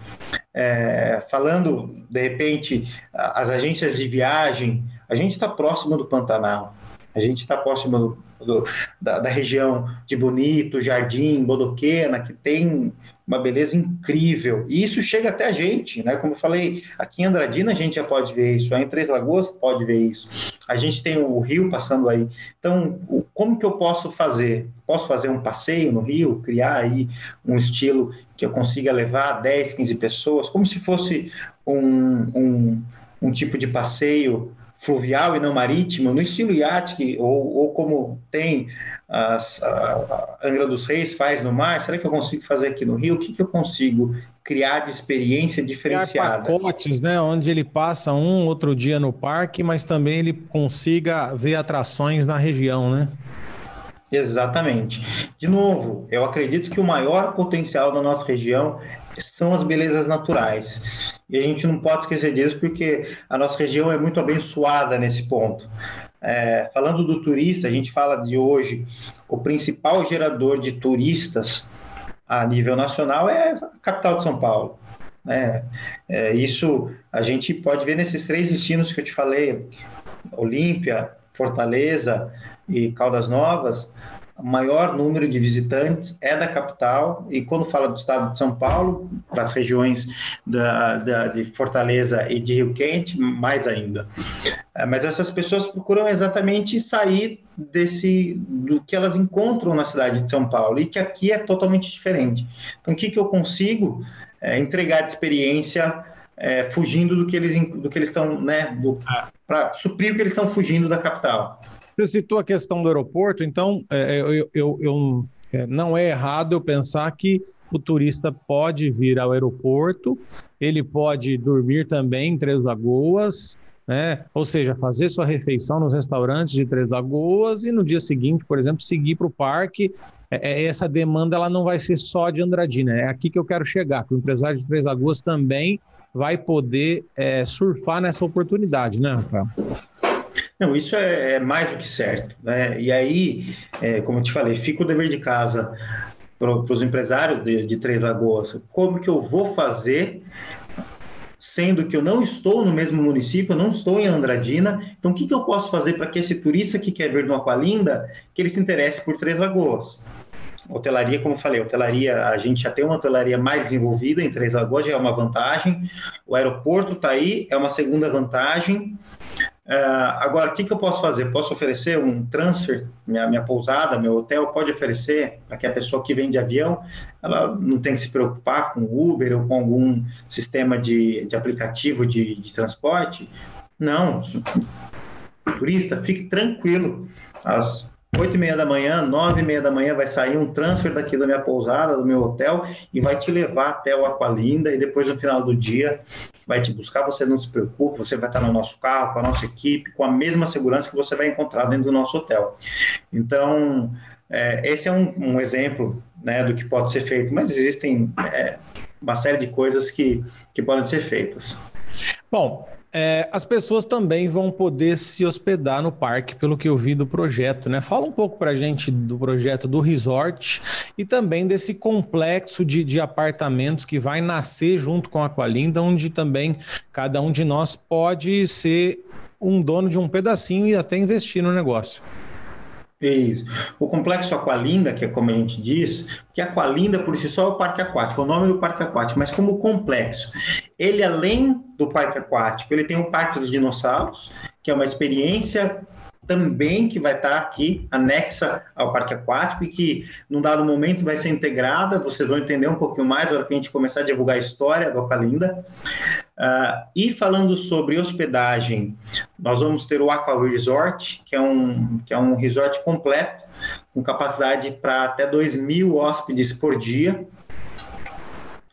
É, falando, de repente, as agências de viagem, a gente está próximo do Pantanal, a gente está próximo do, do, da, da, região de Bonito, Jardim, Bodoquena, que tem uma beleza incrível. E isso chega até a gente, né? Como eu falei, aqui em Andradina a gente já pode ver isso, em Três Lagoas pode ver isso. A gente tem o rio passando aí. Então, como que eu posso fazer? Posso fazer um passeio no rio, criar aí um estilo que eu consiga levar 10, 15 pessoas, como se fosse um, um, um tipo de passeio fluvial e não marítimo, no estilo iate, ou, ou como tem as, a, a Angra dos Reis faz no mar, será que eu consigo fazer aqui no Rio? O que, que eu consigo criar de experiência diferenciada? Criar pacotes, né? Onde ele passa um outro dia no parque, mas também ele consiga ver atrações na região, né? Exatamente. De novo, eu acredito que o maior potencial da nossa região são as belezas naturais. E a gente não pode esquecer disso porque a nossa região é muito abençoada nesse ponto. É, falando do turista, a gente fala de hoje, o principal gerador de turistas a nível nacional é a capital de São Paulo. É, é, isso a gente pode ver nesses três destinos que eu te falei: Olímpia, Fortaleza e Caldas Novas o maior número de visitantes é da capital, e quando fala do estado de São Paulo, para as regiões da, da, de Fortaleza e de Rio Quente, mais ainda. É, mas essas pessoas procuram exatamente sair desse do que elas encontram na cidade de São Paulo, e que aqui é totalmente diferente. Então, o que, que eu consigo é, entregar de experiência é, fugindo do que eles do que eles estão, né, para suprir o que eles estão fugindo da capital. Você citou a questão do aeroporto, então é, é eu, eu, eu é, não é errado eu pensar que o turista pode vir ao aeroporto, ele pode dormir também em Três Lagoas, né? ou seja, fazer sua refeição nos restaurantes de Três Lagoas e no dia seguinte, por exemplo, seguir para o parque. É, é, essa demanda ela não vai ser só de Andradina, é aqui que eu quero chegar, que o empresário de Três Lagoas também vai poder é, surfar nessa oportunidade, né, Rafael? Não, isso é, é mais do que certo. Né? E aí, é, como eu te falei, fica o dever de casa para os empresários de, de Três Lagoas. Como que eu vou fazer sendo que eu não estou no mesmo município, eu não estou em Andradina. Então, o que, que eu posso fazer para que esse turista que quer vir no Aqualinda, que ele se interesse por Três Lagoas? Hotelaria, como eu falei, hotelaria, a gente já tem uma hotelaria mais desenvolvida em Três Lagoas, já é uma vantagem. O aeroporto está aí, é uma segunda vantagem. Uh, agora, o que, que eu posso fazer? Posso oferecer um transfer, minha, minha pousada, meu hotel pode oferecer para que a pessoa que vem de avião, ela não tem que se preocupar com Uber ou com algum sistema de, de aplicativo de, de transporte? Não. Turista, fique tranquilo. As oito e meia da manhã, nove e meia da manhã vai sair um transfer daqui da minha pousada, do meu hotel e vai te levar até o Aqualinda e depois no final do dia vai te buscar, você não se preocupe, você vai estar no nosso carro, com a nossa equipe, com a mesma segurança que você vai encontrar dentro do nosso hotel. Então, é, esse é um, um, exemplo né, do que pode ser feito, mas existem é, uma série de coisas que, que podem ser feitas. Bom, é, as pessoas também vão poder se hospedar no parque, pelo que eu vi do projeto, né? Fala um pouco para a gente do projeto do resort e também desse complexo de, de apartamentos que vai nascer junto com a Aqualinda, onde também cada um de nós pode ser um dono de um pedacinho e até investir no negócio. Isso. O complexo Aqualinda, que é como a gente diz, que Aqualinda por si só é o parque aquático, é o nome do parque aquático, mas como complexo. Ele, além do parque aquático, ele tem o Parque dos Dinossauros, que é uma experiência também que vai estar aqui anexa ao parque aquático e que, num dado momento, vai ser integrada. Vocês vão entender um pouquinho mais na hora que a gente começar a divulgar a história do Aqualinda. Uh, e falando sobre hospedagem, nós vamos ter o Aqua Resort, que é um, que é um resort completo, com capacidade para até 2 mil hóspedes por dia.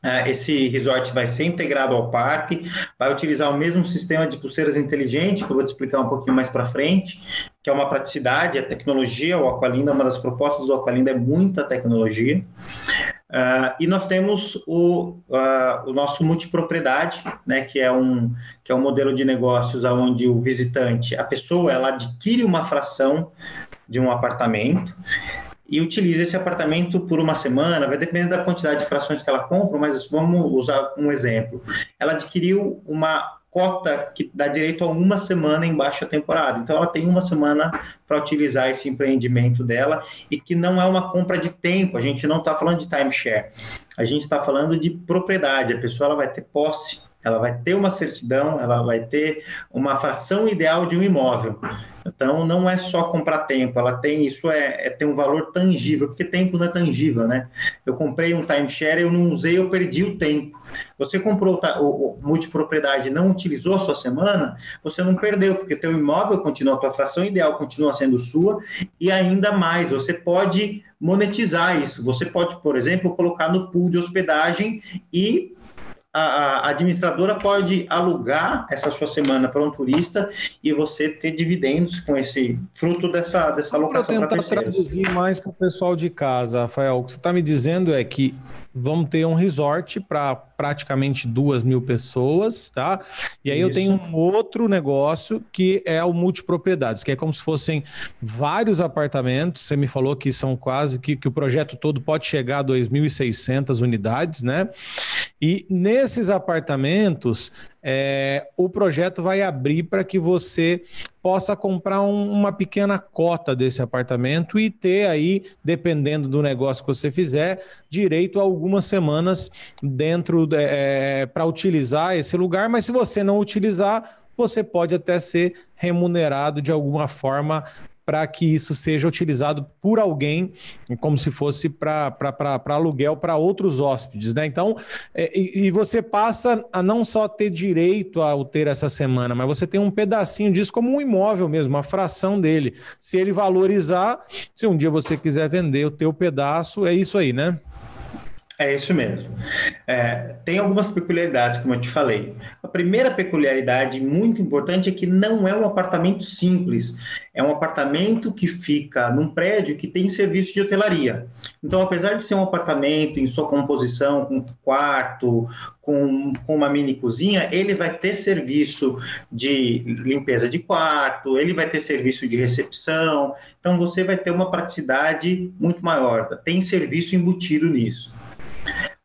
Uh, esse resort vai ser integrado ao parque, vai utilizar o mesmo sistema de pulseiras inteligentes, que eu vou te explicar um pouquinho mais para frente, que é uma praticidade, a tecnologia, o Aqualinda, uma das propostas do Aqualinda é muita tecnologia. Uh, e nós temos o, uh, o nosso multipropriedade, né, que é um que é um modelo de negócios onde o visitante, a pessoa, ela adquire uma fração de um apartamento e utiliza esse apartamento por uma semana, vai depender da quantidade de frações que ela compra, mas vamos usar um exemplo. Ela adquiriu uma cota que dá direito a uma semana em baixa temporada. Então, ela tem uma semana para utilizar esse empreendimento dela e que não é uma compra de tempo. A gente não está falando de timeshare. A gente está falando de propriedade. A pessoa ela vai ter posse, ela vai ter uma certidão, ela vai ter uma fração ideal de um imóvel. Então, não é só comprar tempo, ela tem isso é, é tem um valor tangível, porque tempo não é tangível, né? Eu comprei um timeshare, eu não usei, eu perdi o tempo. Você comprou o, o multipropriedade e não utilizou a sua semana, você não perdeu, porque teu imóvel continua, a tua fração ideal continua sendo sua, e ainda mais, você pode monetizar isso. Você pode, por exemplo, colocar no pool de hospedagem e a, administradora pode alugar essa sua semana para um turista e você ter dividendos com esse fruto dessa, dessa alocação para tentar traduzir mais para o pessoal de casa, Rafael, o que você está me dizendo é que vamos ter um resort para praticamente duas mil pessoas, tá? E aí Isso. eu tenho um outro negócio que é o multipropriedades, que é como se fossem vários apartamentos. Você me falou que são quase que, que o projeto todo pode chegar a 2.600 unidades, né? E nesses apartamentos, é, o projeto vai abrir para que você possa comprar um, uma pequena cota desse apartamento e ter aí, dependendo do negócio que você fizer, direito a algumas semanas dentro é, para utilizar esse lugar. Mas se você não utilizar, você pode até ser remunerado de alguma forma para que isso seja utilizado por alguém, como se fosse para aluguel para outros hóspedes, né? Então, é, e, e, você passa a não só ter direito ao ter essa semana, mas você tem um pedacinho disso como um imóvel mesmo, uma fração dele. Se ele valorizar, se um dia você quiser vender o teu pedaço, é isso aí, né? É isso mesmo. É, tem algumas peculiaridades, como eu te falei. A primeira peculiaridade muito importante é que não é um apartamento simples. É um apartamento que fica num prédio que tem serviço de hotelaria. Então, apesar de ser um apartamento em sua composição, com quarto, com, com uma mini cozinha, ele vai ter serviço de limpeza de quarto, ele vai ter serviço de recepção. Então, você vai ter uma praticidade muito maior. Tem serviço embutido nisso.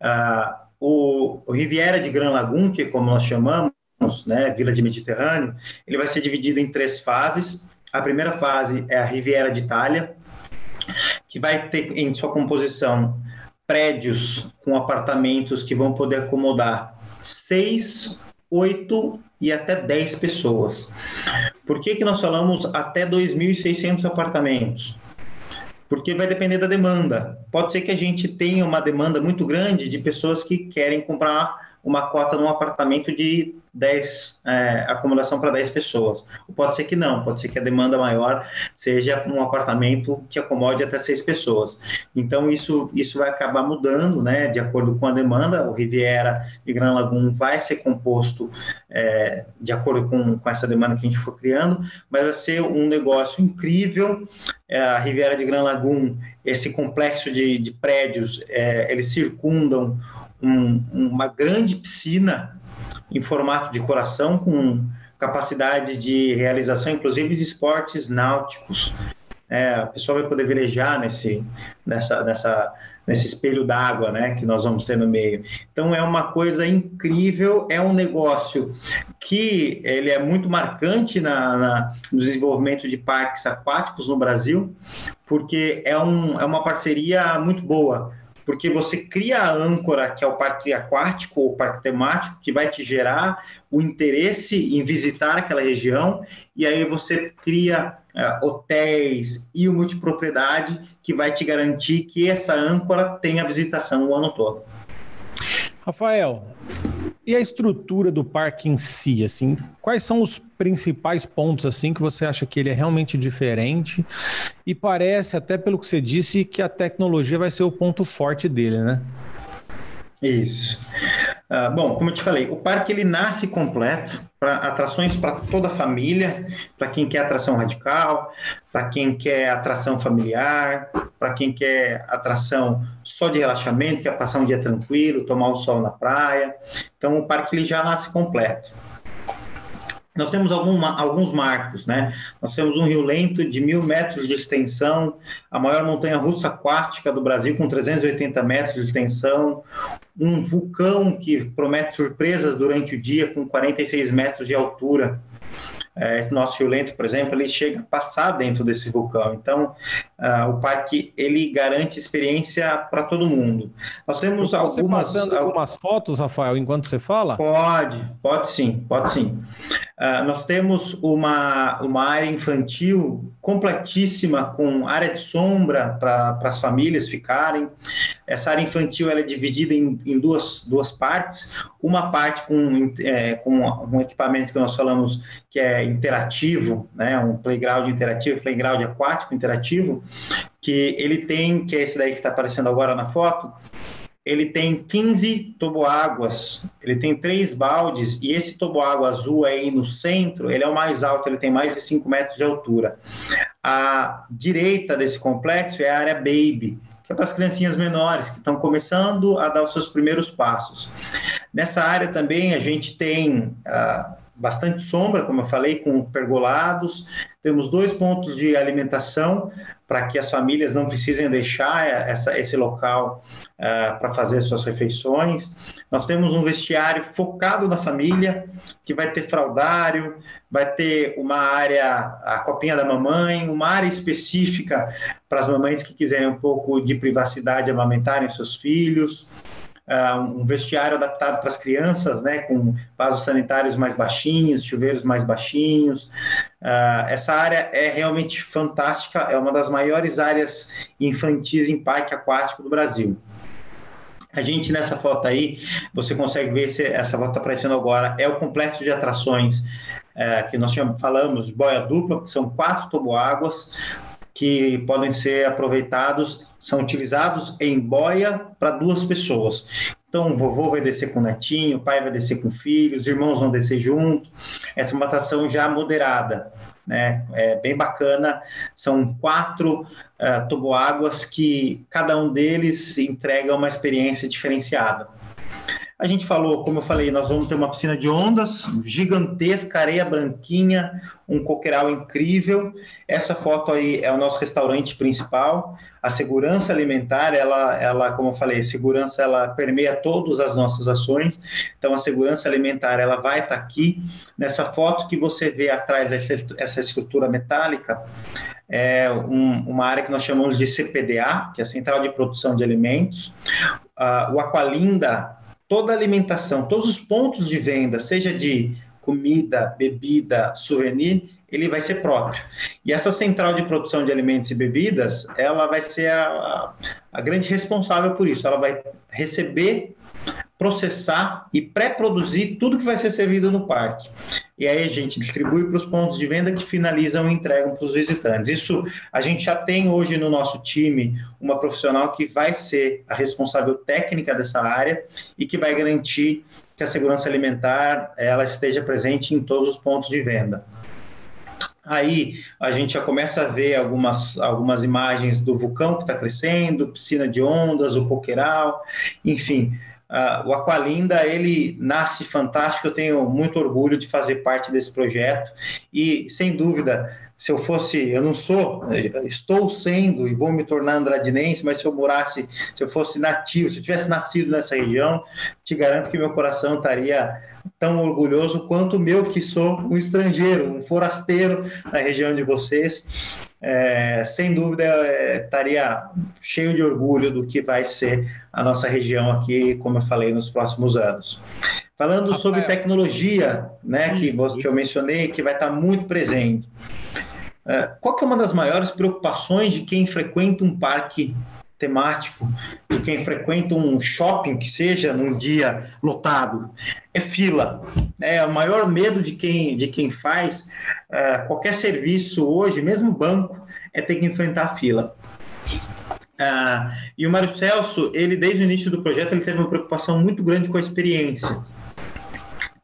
Uh, o, o Riviera de Gran Lagoon, que como nós chamamos, né, Vila de Mediterrâneo, ele vai ser dividido em três fases. A primeira fase é a Riviera de Itália, que vai ter em sua composição prédios com apartamentos que vão poder acomodar seis, oito e até dez pessoas. Por que, que nós falamos até 2.600 apartamentos? Porque vai depender da demanda. Pode ser que a gente tenha uma demanda muito grande de pessoas que querem comprar uma cota num apartamento de 10, é, acomodação para 10 pessoas. Ou pode ser que não, pode ser que a demanda maior seja um apartamento que acomode até 6 pessoas. Então, isso, isso vai acabar mudando, né, de acordo com a demanda. O Riviera e Gran Lagoon vai ser composto é, de acordo com, com essa demanda que a gente for criando, mas vai ser um negócio incrível. É, a Riviera de Gran Lagoon, esse complexo de, de prédios, é, eles circundam um, uma grande piscina em formato de coração, com capacidade de realização, inclusive de esportes náuticos. É, a pessoa vai poder velejar nesse, nessa, nessa, nesse espelho d'água né, que nós vamos ter no meio. Então é uma coisa incrível, é um negócio que ele é muito marcante na, na, no desenvolvimento de parques aquáticos no Brasil, porque é, um, é uma parceria muito boa porque você cria a âncora, que é o parque aquático ou parque temático, que vai te gerar o interesse em visitar aquela região, e aí você cria uh, hotéis e o multipropriedade que vai te garantir que essa âncora tenha visitação o ano todo. Rafael, e a estrutura do parque em si, assim, quais são os principais pontos assim que você acha que ele é realmente diferente? E parece até pelo que você disse que a tecnologia vai ser o ponto forte dele, né? Isso. Uh, bom, como eu te falei, o parque ele nasce completo para atrações para toda a família, para quem quer atração radical, para quem quer atração familiar, para quem quer atração só de relaxamento, quer passar um dia tranquilo, tomar o sol na praia. Então o parque ele já nasce completo. Nós temos alguma, alguns marcos, né? Nós temos um rio lento de mil metros de extensão, a maior montanha russa aquática do Brasil com 380 metros de extensão, um vulcão que promete surpresas durante o dia com 46 metros de altura. É, esse nosso Rio Lento, por exemplo, ele chega a passar dentro desse vulcão. Então, uh, o parque ele garante experiência para todo mundo. Nós temos você algumas passando algumas fotos, Rafael, enquanto você fala. Pode, pode sim, pode sim. Uh, nós temos uma, uma área infantil completíssima, com área de sombra para as famílias ficarem. Essa área infantil ela é dividida em, em duas, duas partes. Uma parte com, é, com um equipamento que nós falamos que é interativo, né, um playground interativo, playground aquático interativo, que ele tem, que é esse daí que está aparecendo agora na foto, ele tem 15 toboáguas, ele tem três baldes, e esse toboágua azul aí no centro, ele é o mais alto, ele tem mais de 5 metros de altura. A direita desse complexo é a área Baby, que é para as criancinhas menores, que estão começando a dar os seus primeiros passos. Nessa área também a gente tem... Uh, bastante sombra, como eu falei, com pergolados. Temos dois pontos de alimentação para que as famílias não precisem deixar essa, esse local uh, para fazer suas refeições. Nós temos um vestiário focado na família, que vai ter fraldário, vai ter uma área, a copinha da mamãe, uma área específica para as mamães que quiserem um pouco de privacidade amamentarem seus filhos uh, um vestiário adaptado para as crianças, né, com vasos sanitários mais baixinhos, chuveiros mais baixinhos. Uh, essa área é realmente fantástica, é uma das maiores áreas infantis em parque aquático do Brasil. A gente nessa foto aí, você consegue ver se essa foto está aparecendo agora, é o complexo de atrações é, que nós chamamos, falamos de boia dupla, que são quatro toboáguas que podem ser aproveitados são utilizados em boia para duas pessoas. Então, o vovô vai descer com o netinho, o pai vai descer com o filho, os irmãos vão descer junto. Essa é uma atração já moderada, né? É bem bacana. São quatro uh, toboáguas que cada um deles entrega uma experiência diferenciada. A gente falou, como eu falei, nós vamos ter uma piscina de ondas gigantesca, areia branquinha, um coqueiral incrível. Essa foto aí é o nosso restaurante principal. A segurança alimentar, ela, ela, como eu falei, segurança ela permeia todas as nossas ações. Então, a segurança alimentar ela vai estar aqui nessa foto que você vê atrás dessa estrutura metálica. É um, uma área que nós chamamos de CPDA, que é a Central de Produção de Alimentos. Uh, o Aqualinda toda a alimentação, todos os pontos de venda, seja de comida, bebida, souvenir, ele vai ser próprio. E essa central de produção de alimentos e bebidas, ela vai ser a, a, a grande responsável por isso. Ela vai receber processar e pré-produzir tudo que vai ser servido no parque. E aí a gente distribui para os pontos de venda que finalizam e entregam para os visitantes. Isso a gente já tem hoje no nosso time uma profissional que vai ser a responsável técnica dessa área e que vai garantir que a segurança alimentar ela esteja presente em todos os pontos de venda. Aí a gente já começa a ver algumas, algumas imagens do vulcão que está crescendo, piscina de ondas, o coqueiral, enfim. Uh, o Aqualinda, ele nasce fantástico, eu tenho muito orgulho de fazer parte desse projeto. E, sem dúvida, se eu fosse, eu não sou, estou sendo e vou me tornar andradinense, mas se eu morasse, se eu fosse nativo, se eu tivesse nascido nessa região, te garanto que meu coração estaria tão orgulhoso quanto o meu, que sou um estrangeiro, um forasteiro na região de vocês. É, sem dúvida, é, estaria cheio de orgulho do que vai ser a nossa região aqui, como eu falei, nos próximos anos. Falando Rafael. sobre tecnologia, né, que, isso, que eu mencionei, que vai estar muito presente. É, qual que é uma das maiores preocupações de quem frequenta um parque temático, de quem frequenta um shopping que seja num dia lotado? É fila. É o maior medo de quem, de quem faz é, qualquer serviço hoje, mesmo banco, é ter que enfrentar fila. Ah, e o Mário Celso, ele desde o início do projeto, ele teve uma preocupação muito grande com a experiência.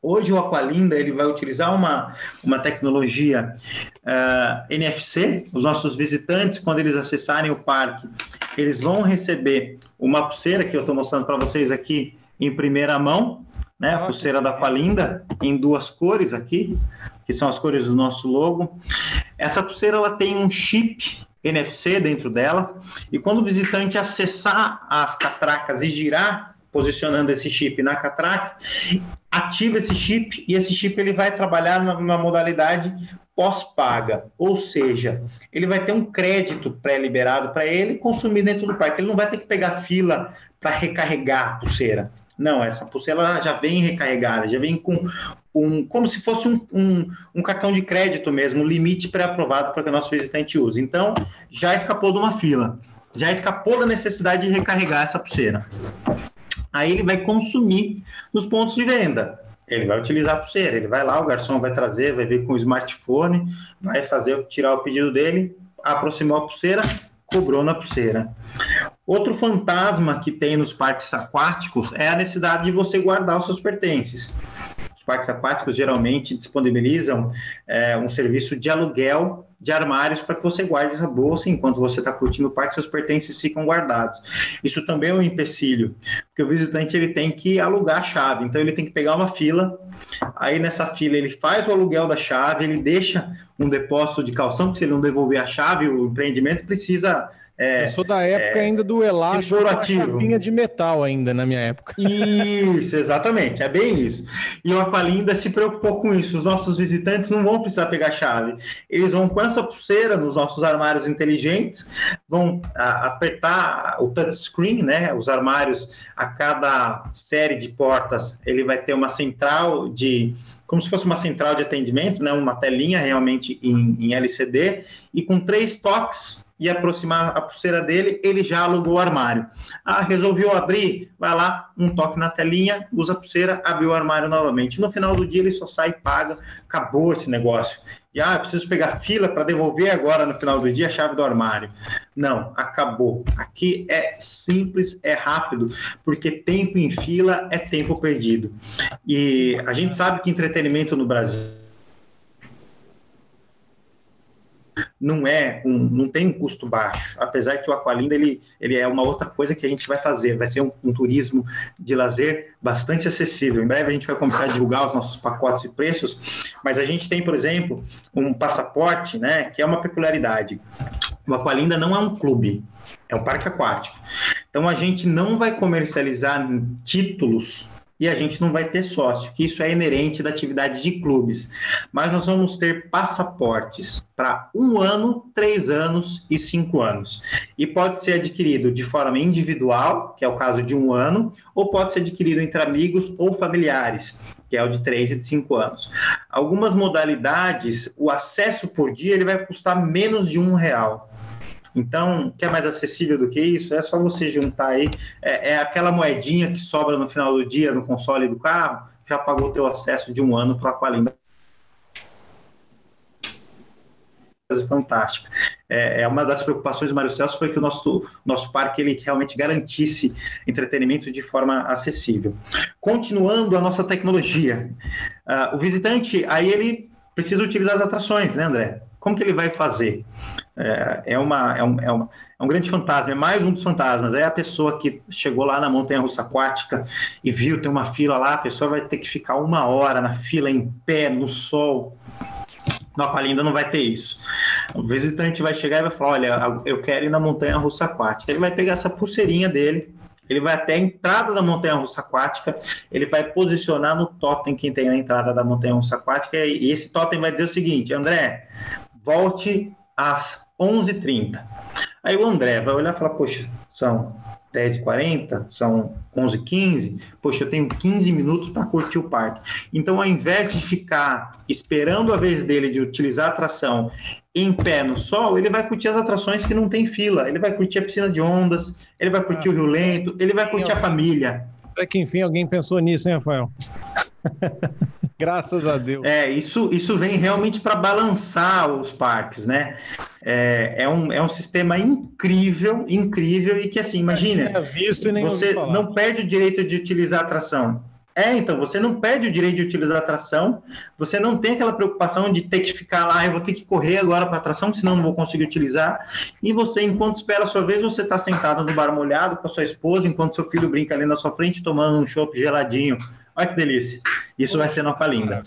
Hoje o Aqualinda ele vai utilizar uma, uma tecnologia uh, ah, NFC. Os nossos visitantes, quando eles acessarem o parque, eles vão receber uma pulseira que eu estou mostrando para vocês aqui em primeira mão, né? A pulseira da Aqualinda em duas cores aqui, que são as cores do nosso logo. Essa pulseira ela tem um chip NFC dentro dela e quando o visitante acessar as catracas e girar posicionando esse chip na catraca, ativa esse chip e esse chip ele vai trabalhar na, modalidade pós-paga, ou seja, ele vai ter um crédito pré-liberado para ele consumir dentro do parque. Ele não vai ter que pegar fila para recarregar a pulseira. Não, essa pulseira já vem recarregada, já vem com um, como se fosse um, um, um cartão de crédito mesmo, limite pré-aprovado para que o nosso visitante use. Então, já escapou de uma fila, já escapou da necessidade de recarregar essa pulseira. Aí ele vai consumir nos pontos de venda. Ele vai utilizar a pulseira, ele vai lá, o garçom vai trazer, vai vir com o smartphone, vai fazer tirar o pedido dele, aproximou a pulseira, cobrou na pulseira. Outro fantasma que tem nos parques aquáticos é a necessidade de você guardar os seus pertences. Os parques aquáticos geralmente disponibilizam é, um serviço de aluguel de armários para que você guarde essa bolsa enquanto você está curtindo o parque, seus pertences ficam guardados. Isso também é um empecilho, porque o visitante ele tem que alugar a chave, então ele tem que pegar uma fila, aí nessa fila ele faz o aluguel da chave, ele deixa um depósito de calção, porque se ele não devolver a chave, o empreendimento precisa é, eu sou da época é, ainda do elástico a chapinha de metal ainda na minha época. Isso, exatamente, é bem isso. E o Aqualinda se preocupou com isso. Os nossos visitantes não vão precisar pegar chave. Eles vão com essa pulseira nos nossos armários inteligentes, vão a, apertar o touchscreen, né? Os armários, a cada série de portas, ele vai ter uma central de como se fosse uma central de atendimento, né, uma telinha realmente em, em LCD, e com três toques e aproximar a pulseira dele, ele já alugou o armário. Ah, resolveu abrir, vai lá, um toque na telinha, usa a pulseira, abriu o armário novamente. No final do dia ele só sai e paga, acabou esse negócio. E ah, preciso pegar fila para devolver agora no final do dia a chave do armário. Não, acabou. Aqui é simples, é rápido, porque tempo em fila é tempo perdido. E a gente sabe que entretenimento no Brasil não é um, não tem um custo baixo, apesar que o Aqualinda ele, ele é uma outra coisa que a gente vai fazer, vai ser um, um, turismo de lazer bastante acessível. Em breve a gente vai começar a divulgar os nossos pacotes e preços, mas a gente tem, por exemplo, um passaporte, né, que é uma peculiaridade. O Aqualinda não é um clube, é um parque aquático. Então a gente não vai comercializar títulos e a gente não vai ter sócio, que isso é inerente da atividade de clubes. Mas nós vamos ter passaportes para um ano, três anos e cinco anos. E pode ser adquirido de forma individual, que é o caso de um ano, ou pode ser adquirido entre amigos ou familiares, que é o de três e de cinco anos. Algumas modalidades, o acesso por dia ele vai custar menos de um real. Então, quer mais acessível do que isso? É só você juntar aí. É, é, aquela moedinha que sobra no final do dia no console do carro, já pagou o teu acesso de um ano para a Aqualinda. Fantástica. É, é, uma das preocupações do Mário Celso foi que o nosso, nosso parque ele realmente garantisse entretenimento de forma acessível. Continuando a nossa tecnologia, uh, o visitante aí ele precisa utilizar as atrações, né, André? Como que ele vai fazer? É, é, uma, é, um, é, uma, é um grande fantasma, é mais um dos fantasmas. É a pessoa que chegou lá na montanha russa aquática e viu, tem uma fila lá, a pessoa vai ter que ficar uma hora na fila, em pé, no sol. No Aqualinda não vai ter isso. O visitante vai chegar e vai falar: Olha, eu quero ir na montanha russa aquática. Ele vai pegar essa pulseirinha dele, ele vai até a entrada da montanha russa aquática, ele vai posicionar no totem que tem na entrada da montanha russa aquática, e esse totem vai dizer o seguinte: André, volte às 11h30. Aí o André vai olhar e falar, poxa, são 10h40, são 11h15, poxa, eu tenho 15 minutos para curtir o parque. Então, ao invés de ficar esperando a vez dele de utilizar a atração em pé no sol, ele vai curtir as atrações que não tem fila, ele vai curtir a piscina de ondas, ele vai curtir ah, o Rio Lento, ele vai curtir a família. Até que enfim alguém pensou nisso, hein, Rafael? [LAUGHS] Graças a Deus. É, isso, isso vem realmente para balançar os parques, né? É, é, um, é um sistema incrível, incrível, e que assim, imagina, visto e nem você não perde o direito de utilizar a atração. É, então, você não perde o direito de utilizar a atração, você não tem aquela preocupação de ter que ficar lá, eu vou ter que correr agora para a atração, senão não vou conseguir utilizar. E você, enquanto espera a sua vez, você está sentado no bar molhado com a sua esposa, enquanto seu filho brinca ali na sua frente, tomando um chopp geladinho Olha que delícia. Isso vai ser Nova Linda.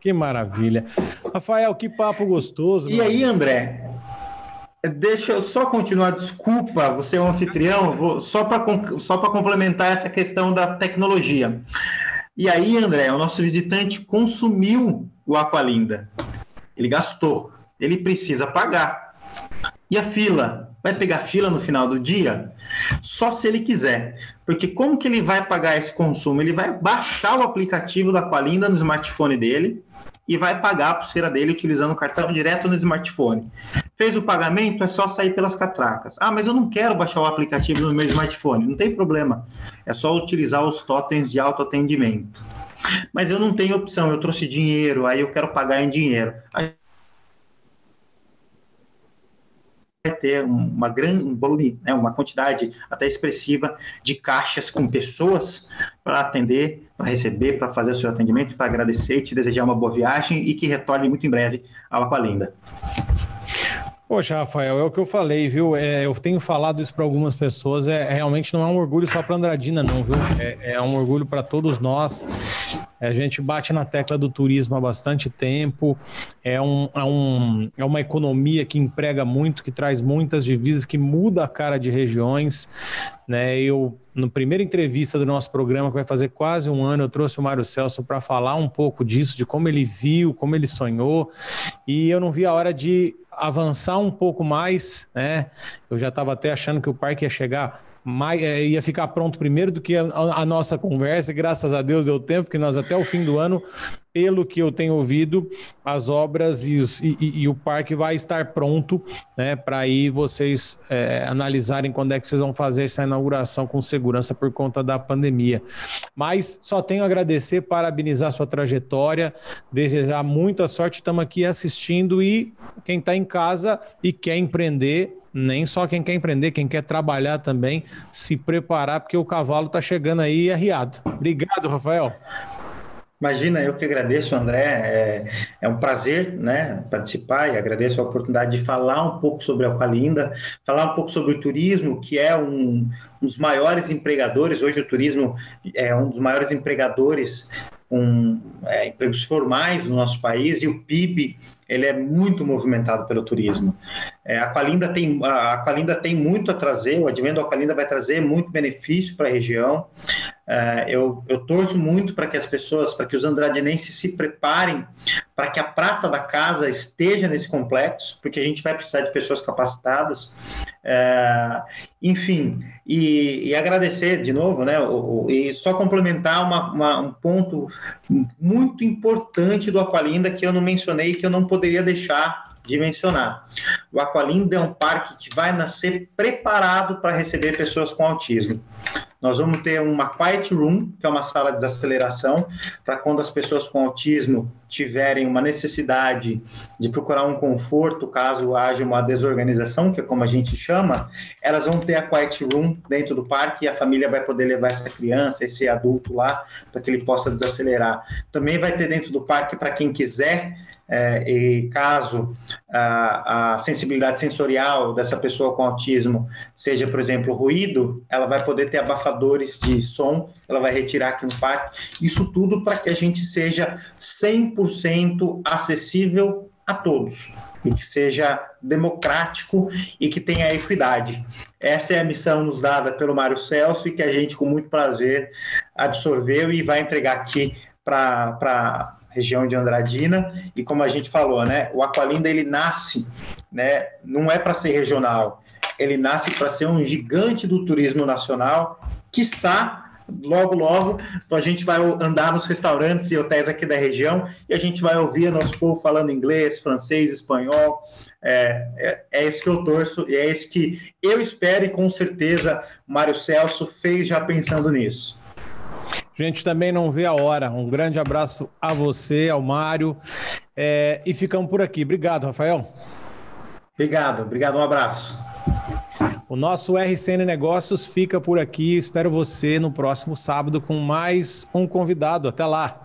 Que maravilha. Rafael, que papo gostoso. E aí, André? Deixa eu só continuar, desculpa, você é um anfitrião, vou, só para só complementar essa questão da tecnologia. E aí, André, o nosso visitante consumiu o Aqualinda. Ele gastou. Ele precisa pagar. E a fila? Vai pegar fila no final do dia? Só se ele quiser. Porque como que ele vai pagar esse consumo? Ele vai baixar o aplicativo da Qualinda no smartphone dele e vai pagar a pulseira dele utilizando o cartão direto no smartphone. Fez o pagamento, é só sair pelas catracas. Ah, mas eu não quero baixar o aplicativo no meu smartphone. Não tem problema. É só utilizar os totens de autoatendimento. Mas eu não tenho opção, eu trouxe dinheiro, aí eu quero pagar em dinheiro vai ter uma grande um volume, né, uma quantidade até expressiva de caixas com pessoas para atender, para receber, para fazer o seu atendimento, para agradecer te desejar uma boa viagem e que retorne muito em breve ao Aqualinda. Poxa, Rafael, é o que eu falei, viu? É, eu tenho falado isso para algumas pessoas. É, é, realmente não é um orgulho só para Andradina, não, viu? É, é um orgulho para todos nós. A gente bate na tecla do turismo há bastante tempo. É, um, é, um, é uma economia que emprega muito, que traz muitas divisas, que muda a cara de regiões. Né? Eu, no primeira entrevista do nosso programa, que vai fazer quase um ano, eu trouxe o Mário Celso para falar um pouco disso, de como ele viu, como ele sonhou. E eu não vi a hora de avançar um pouco mais, né? Eu já estava até achando que o parque ia chegar mais, é, ia ficar pronto primeiro do que a, a, nossa conversa, graças a Deus deu tempo, que nós até o fim do ano, pelo que eu tenho ouvido, as obras e, os, e, e o parque vai estar pronto, né, para aí vocês é, analisarem quando é que vocês vão fazer essa inauguração com segurança por conta da pandemia. Mas só tenho a agradecer, parabenizar sua trajetória, desejar muita sorte, estamos aqui assistindo e quem está em casa e quer empreender, nem só quem quer empreender, quem quer trabalhar também, se preparar, porque o cavalo está chegando aí arriado. Obrigado, Rafael. Imagina, eu que agradeço, André. É, é, um prazer né, participar e agradeço a oportunidade de falar um pouco sobre a Alcalinda, falar um pouco sobre o turismo, que é um, um dos maiores empregadores. Hoje, o turismo é um dos maiores empregadores com é, empregos formais no nosso país e o PIB ele é muito movimentado pelo turismo. É, a Aqualinda tem a Aqualinda tem muito a trazer, o advento da Aqualinda vai trazer muito benefício para a região. É, eu, eu torço muito para que as pessoas, para que os andradinenses se preparem para que a prata da casa esteja nesse complexo, porque a gente vai precisar de pessoas capacitadas. É, enfim, e, e, agradecer de novo, né? O, o, e só complementar uma, uma, um ponto muito importante do Aqualinda que eu não mencionei, que eu não poderia deixar de mencionar. O Aqualinda é um parque que vai nascer preparado para receber pessoas com autismo. Nós vamos ter uma quiet room, que é uma sala de desaceleração, para quando as pessoas com autismo tiverem uma necessidade de procurar um conforto, caso haja uma desorganização, que é como a gente chama, elas vão ter a quiet room dentro do parque e a família vai poder levar essa criança, esse adulto lá, para que ele possa desacelerar. Também vai ter dentro do parque para quem quiser é, e caso a, a, sensibilidade sensorial dessa pessoa com autismo seja, por exemplo, ruído, ela vai poder ter abafadores de som, ela vai retirar aqui no parque. Isso tudo para que a gente seja 100% acessível a todos e que seja democrático e que tenha equidade. Essa é a missão nos dada pelo Mário Celso e que a gente, com muito prazer, absorveu e vai entregar aqui para região de Andradina, e como a gente falou, né, o Aqualinda ele nasce, né, não é para ser regional, ele nasce para ser um gigante do turismo nacional, que está logo, logo, a gente vai andar nos restaurantes e hotéis aqui da região e a gente vai ouvir nosso povo falando inglês, francês, espanhol. É, é, é isso que eu torço e é isso que eu espero e com certeza Mário Celso fez já pensando nisso. A gente também não vê a hora. Um grande abraço a você, ao Mário. É, e ficamos por aqui. Obrigado, Rafael. Obrigado, obrigado, um abraço. O nosso RCN Negócios fica por aqui. Espero você no próximo sábado com mais um convidado. Até lá.